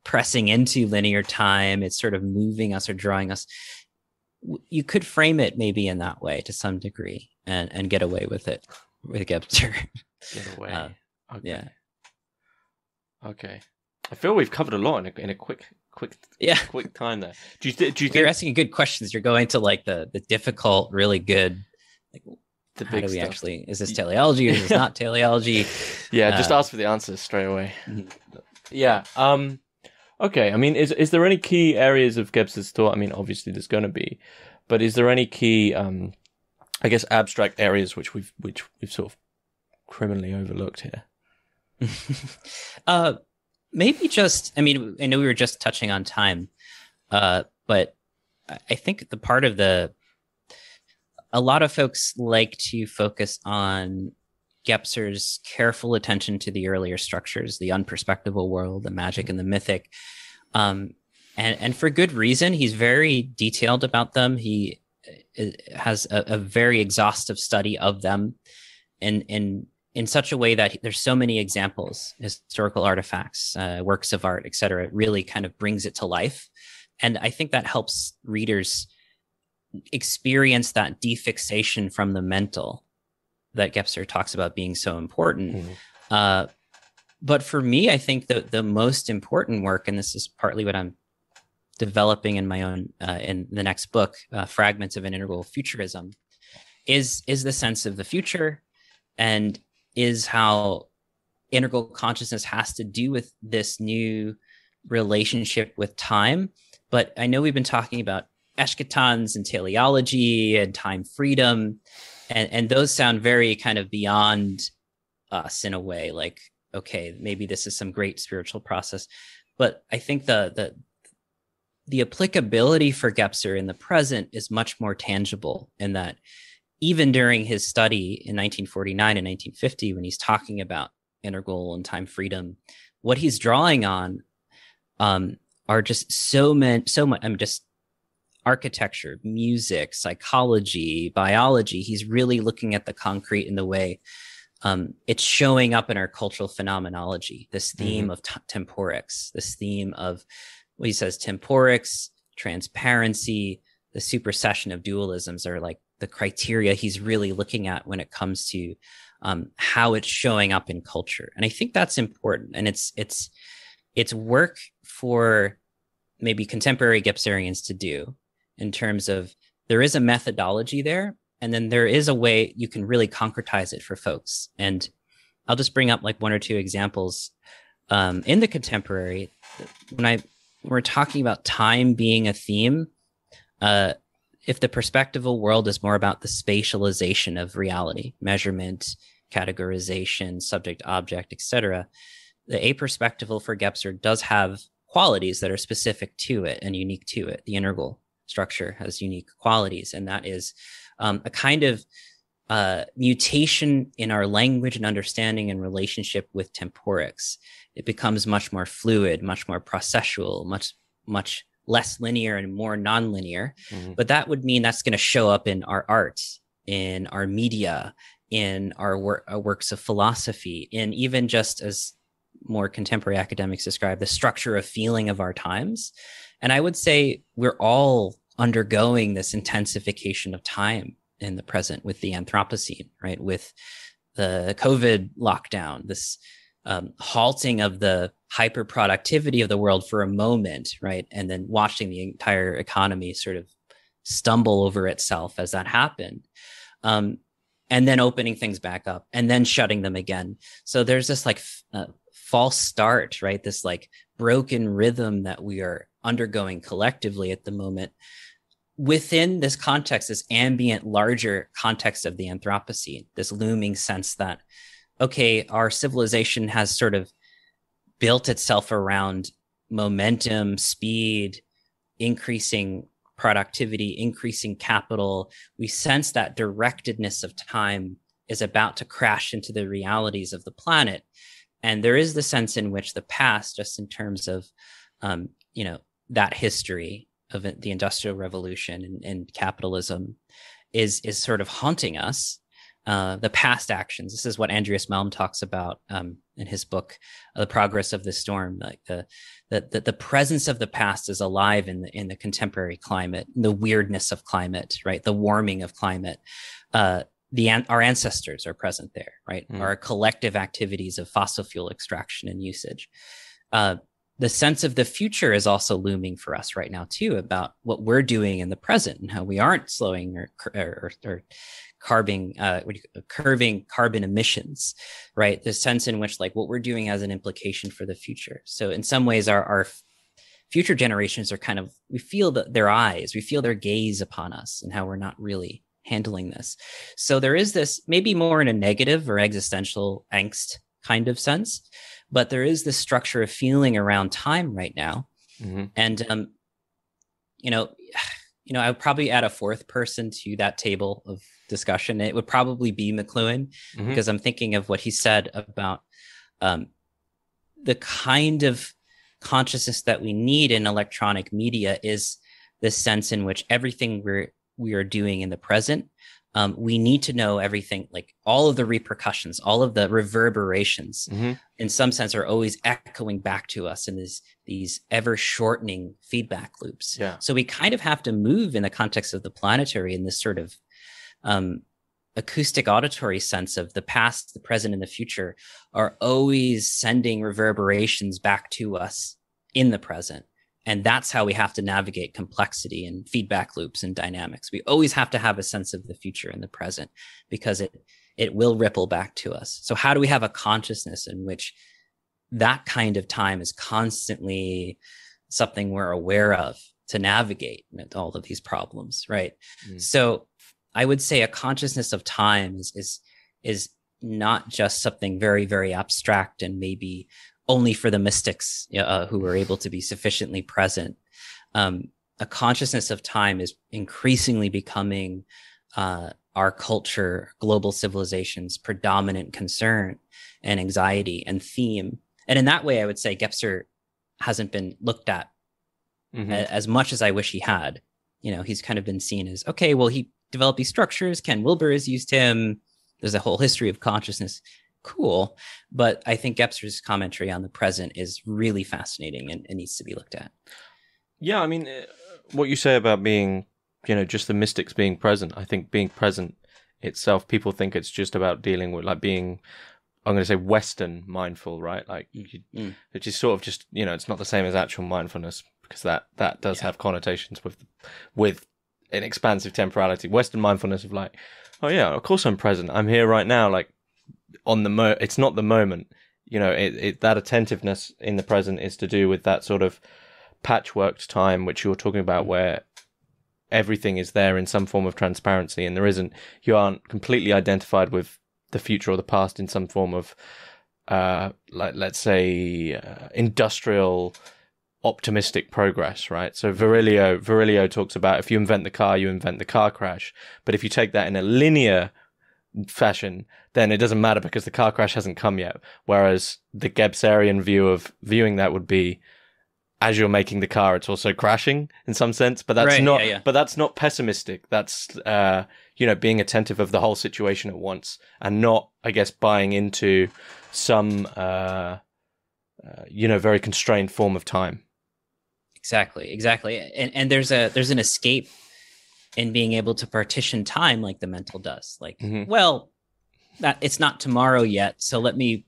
pressing into linear time. It's sort of moving us or drawing us. You could frame it maybe in that way to some degree and and get away with it with Gebser. Get away. Uh, okay. Yeah. Okay. I feel we've covered a lot in a, in a quick, quick, yeah, quick time there. Do you, th- do you think... You're asking good questions. You're going to like the the difficult, really good. Like, the how do we stuff. actually? Is this teleology or is this not teleology? Yeah, uh, just ask for the answers straight away. Mm-hmm. Yeah. Um. Okay. I mean, is is there any key areas of Gebser's thought? I mean, obviously there's going to be, but is there any key, um, I guess, abstract areas which we've which we've sort of criminally overlooked here? uh, maybe just, I mean, I know we were just touching on time, uh, but I think the part of the, a lot of folks like to focus on Gebser's careful attention to the earlier structures, the unperspectival world, the magic and the mythic. Um, and, and for good reason, he's very detailed about them. He uh, has a, a very exhaustive study of them and in such a way that there's so many examples, historical artifacts, uh, works of art, etc. It really kind of brings it to life, and I think that helps readers experience that defixation from the mental that Gebser talks about being so important. Mm-hmm. Uh, but for me, I think the the most important work, and this is partly what I'm developing in my own uh, in the next book, uh, "Fragments of an Integral Futurism," is is the sense of the future and is how integral consciousness has to do with this new relationship with time. But I know we've been talking about eschatons and teleology and time freedom, and, and those sound very kind of beyond us in a way. Like, okay, maybe this is some great spiritual process. But I think the the the applicability for Gebser in the present is much more tangible in that even during his study in 1949 and 1950, when he's talking about integral and time freedom, what he's drawing on um, are just so many, so much. I'm just architecture, music, psychology, biology. He's really looking at the concrete in the way um, it's showing up in our cultural phenomenology. This theme mm-hmm. of t- temporics, this theme of what he says, temporics, transparency, the supersession of dualisms are like the criteria he's really looking at when it comes to um, how it's showing up in culture and i think that's important and it's it's it's work for maybe contemporary gebserians to do in terms of there is a methodology there and then there is a way you can really concretize it for folks and i'll just bring up like one or two examples um, in the contemporary when i when we're talking about time being a theme uh, if the perspectival world is more about the spatialization of reality, measurement, categorization, subject, object, etc., the aperspectival for Gebser does have qualities that are specific to it and unique to it. The integral structure has unique qualities, and that is um, a kind of uh, mutation in our language and understanding and relationship with temporics. It becomes much more fluid, much more processual, much much less linear and more nonlinear. Mm-hmm. But that would mean that's going to show up in our art, in our media, in our, wor- our works of philosophy, in even just as more contemporary academics describe the structure of feeling of our times. And I would say we're all undergoing this intensification of time in the present with the Anthropocene, right? With the COVID lockdown, this um, halting of the hyper productivity of the world for a moment, right? And then watching the entire economy sort of stumble over itself as that happened. Um, and then opening things back up and then shutting them again. So there's this like f- uh, false start, right? This like broken rhythm that we are undergoing collectively at the moment. within this context, this ambient, larger context of the Anthropocene, this looming sense that, okay, our civilization has sort of built itself around momentum, speed, increasing productivity, increasing capital. We sense that directedness of time is about to crash into the realities of the planet. And there is the sense in which the past, just in terms of, um, you know, that history of the industrial revolution and, and capitalism is is sort of haunting us uh, the past actions. This is what Andreas Malm talks about um, in his book, uh, "The Progress of the Storm." Like the, the, the the presence of the past is alive in the in the contemporary climate, the weirdness of climate, right? The warming of climate. Uh, the our ancestors are present there, right? Mm. Our collective activities of fossil fuel extraction and usage. Uh, the sense of the future is also looming for us right now too about what we're doing in the present and how we aren't slowing or or, or carbon uh, curving carbon emissions right? The sense in which like what we're doing has an implication for the future. So in some ways our our future generations are kind of we feel the, their eyes we feel their gaze upon us and how we're not really handling this. So there is this maybe more in a negative or existential angst kind of sense but there is this structure of feeling around time right now mm-hmm. and um you know you know i would probably add a fourth person to that table of discussion it would probably be mcluhan mm-hmm. because i'm thinking of what he said about um the kind of consciousness that we need in electronic media is the sense in which everything we're we are doing in the present um, we need to know everything, like all of the repercussions, all of the reverberations, mm-hmm. in some sense, are always echoing back to us in these these ever shortening feedback loops. Yeah. So we kind of have to move in the context of the planetary in this sort of um, acoustic auditory sense of the past, the present, and the future are always sending reverberations back to us in the present. And that's how we have to navigate complexity and feedback loops and dynamics. We always have to have a sense of the future and the present because it it will ripple back to us. So how do we have a consciousness in which that kind of time is constantly something we're aware of to navigate all of these problems, right? Mm. So I would say a consciousness of time is is is not just something very very abstract and maybe only for the mystics uh, who were able to be sufficiently present. Um, a consciousness of time is increasingly becoming uh, our culture, global civilization's predominant concern and anxiety and theme. And in that way, I would say Gebser hasn't been looked at mm-hmm. a- as much as I wish he had. You know, he's kind of been seen as okay, well, he developed these structures. Ken Wilber has used him. There's a whole history of consciousness cool. But I think Gebser's commentary on the present is really fascinating and, and needs to be looked at. Yeah, I mean, uh, what you say about being, you know, just the mystics being present. I think being present itself, people think it's just about dealing with like being. I'm going to say Western mindful, right? Like, you, mm. which is sort of just, you know, it's not the same as actual mindfulness because that that does yeah. have connotations with with an expansive temporality. Western mindfulness of like, oh yeah, of course I'm present. I'm here right now. Like on the mo it's not the moment. You know it, it that attentiveness in the present is to do with that sort of patchworked time which you're talking about where everything is there in some form of transparency and there isn't. You aren't completely identified with the future or the past in some form of uh like let's say uh, industrial optimistic progress right? So virilio virilio talks about if you invent the car you invent the car crash. But if you take that in a linear fashion, then it doesn't matter because the car crash hasn't come yet. Whereas the Gebserian view of viewing that would be as you're making the car, it's also crashing in some sense. But that's right, not. Yeah, yeah. But that's not pessimistic. That's uh, you know being attentive of the whole situation at once and not, I guess, buying into some uh, uh, you know very constrained form of time. Exactly, exactly. And and there's a there's an escape and being able to partition time like the mental does. Like, mm-hmm. well, that it's not tomorrow yet, so let me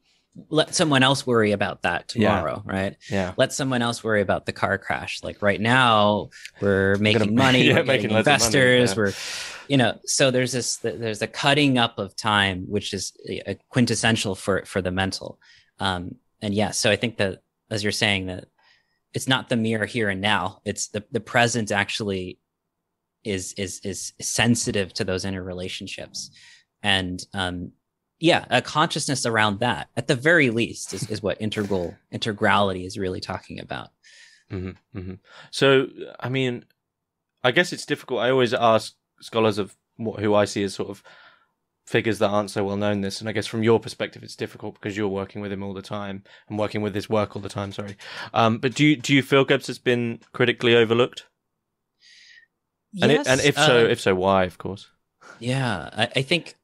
let someone else worry about that tomorrow, yeah. right? Yeah. Let someone else worry about the car crash. Like right now, we're making gonna, money, yeah, we're making investors, money, yeah. we're, you know, so there's this, there's a cutting up of time, which is a quintessential for for the mental. Um, and yeah, so I think that as you're saying that it's not the mere here and now, it's the the present actually is is is sensitive to those interrelationships and um yeah a consciousness around that at the very least is, is what integral integrality is really talking about Mm-hmm, mm-hmm. So, I mean, I guess it's difficult. I always ask scholars of what, who I see as sort of figures that aren't so well known this, and I guess from your perspective, it's difficult because you're working with him all the time and working with his work all the time. Sorry, um, but do you do you feel Gebser has been critically overlooked? Yes, And, it, and if so, uh, if so, why? Of course. yeah I, I think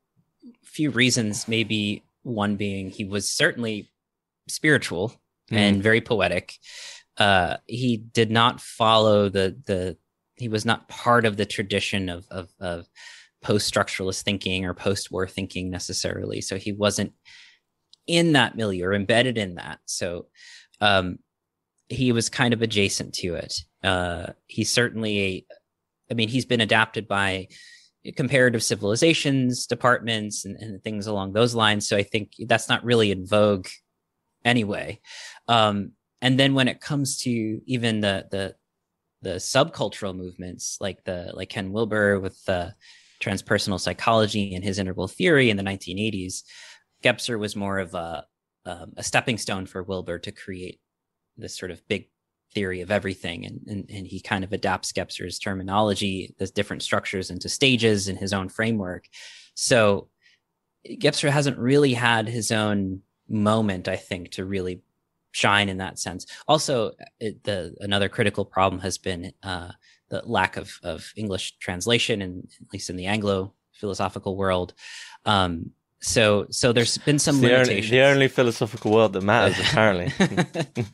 a few reasons maybe one being he was certainly spiritual Mm. and very poetic uh he did not follow the the he was not part of the tradition of of, of post-structuralist thinking or post-war thinking necessarily so he wasn't in that milieu or embedded in that so um he was kind of adjacent to it uh he's certainly a i mean he's been adapted by comparative civilizations departments and, and things along those lines. So i think that's not really in vogue anyway. Um and then when it comes to even the the the subcultural movements like the like ken wilber with the transpersonal psychology and his integral theory in the 1980s gebser was more of a um, a stepping stone for wilber to create this sort of big theory of everything and, and and he kind of adapts gebser's terminology the different structures into stages in his own framework. So gebser hasn't really had his own moment i think to really shine in that sense. Also it, the another critical problem has been uh, the lack of of english translation and at least in the anglo philosophical world. Um so so there's been some It's the, only, the only philosophical world that matters, apparently.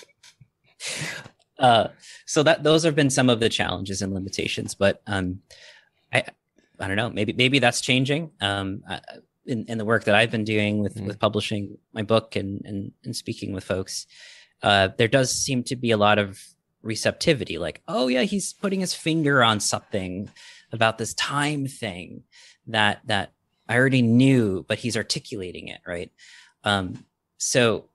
uh, so that those have been some of the challenges and limitations, but um, I I don't know. Maybe maybe that's changing. Um, I, in, in the work that I've been doing with Mm. with publishing my book and and, and speaking with folks, uh, there does seem to be a lot of receptivity. Like, oh yeah, he's putting his finger on something about this time thing that that I already knew, but he's articulating it right. Um, so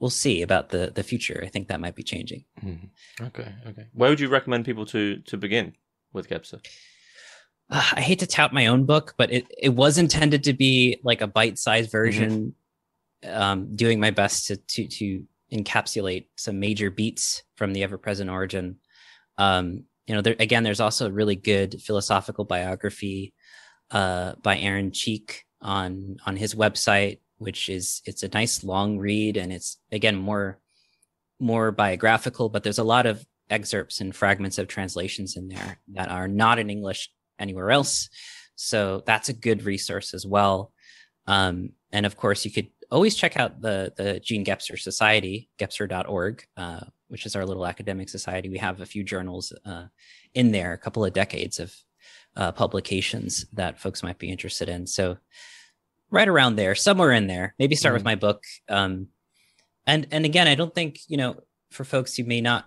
we'll see about the the future. I think that might be changing. Mhm. Okay, okay. Where would you recommend people to to begin with Gebser? uh, I hate to tout my own book, but it, it was intended to be like a bite-sized version, um, doing my best to to to encapsulate some major beats from the ever-present origin. Um, you know, there again, there's also a really good philosophical biography uh, by Aaron Cheak on on his website, which is it's a nice long read, and it's again more more biographical, but there's a lot of excerpts and fragments of translations in there that are not in English anywhere else. So that's a good resource as well. Um, and of course, you could always check out the the Jean Gebser Society, gebser.org, uh, which is our little academic society. We have a few journals uh, in there, a couple of decades of uh, publications that folks might be interested in. So right around there, somewhere in there, maybe start with my book. Um, and and again, I don't think you know for folks who may not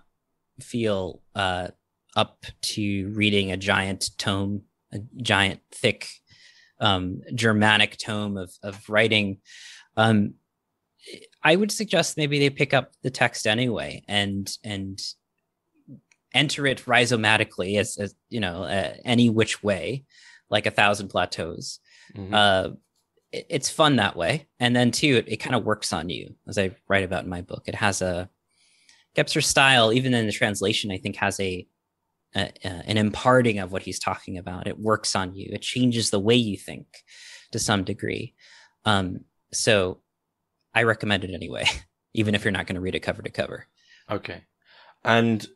feel uh, up to reading a giant tome, a giant thick um, Germanic tome of of writing. Um, I would suggest maybe they pick up the text anyway and and enter it rhizomatically as, as you know uh, any which way, like a thousand plateaus. Mhm. Uh, it- it's fun that way, and then too, it, it kind of works on you, as I write about in my book. It has a Gebser style, even in the translation, I think has a, a, a an imparting of what he's talking about. It works on you. It changes the way you think to some degree. Um, so I recommend it anyway, even if you're not going to read it cover to cover. Okay. And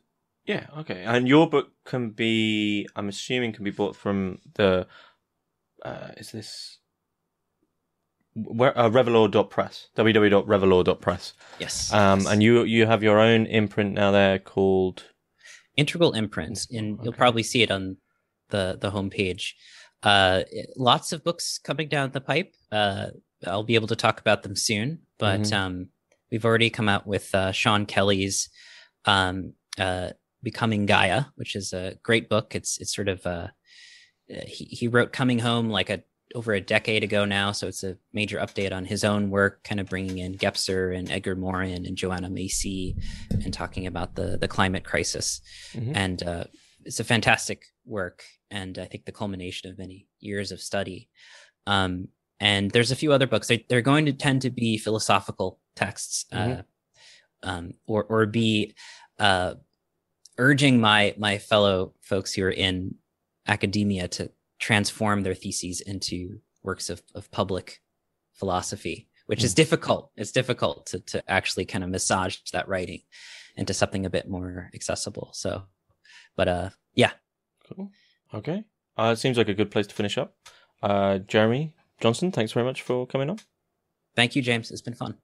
yeah, okay. And your book can be, I'm assuming, can be bought from the, uh, is this, where, uh, Revelore.press, www.revelore.press. Yes. Um, yes. and you, you have your own imprint now there called, integral imprints and you'll probably see it on the the homepage uh lots of books coming down the pipe uh i'll be able to talk about them soon but Mhm. um we've already come out with uh sean kelly's um uh becoming gaia which is a great book it's it's sort of uh, he, he wrote coming home like a over a decade ago now so it's a major update on his own work kind of bringing in gebser and edgar morin and joanna macy and talking about the the climate crisis Mhm. and uh, it's a fantastic work and I think the culmination of many years of study. Um, and there's a few other books. They, are going to tend to be philosophical texts, mm-hmm. uh, um, or or be uh, urging my my fellow folks who are in academia to transform their theses into works of, of public philosophy, which mm. is difficult. It's difficult to to actually kind of massage that writing into something a bit more accessible. So, but uh, yeah. Cool. Okay. Uh, it seems like a good place to finish up. Uh, Jeremy Johnson, thanks very much for coming on. Thank you, James. It's been fun.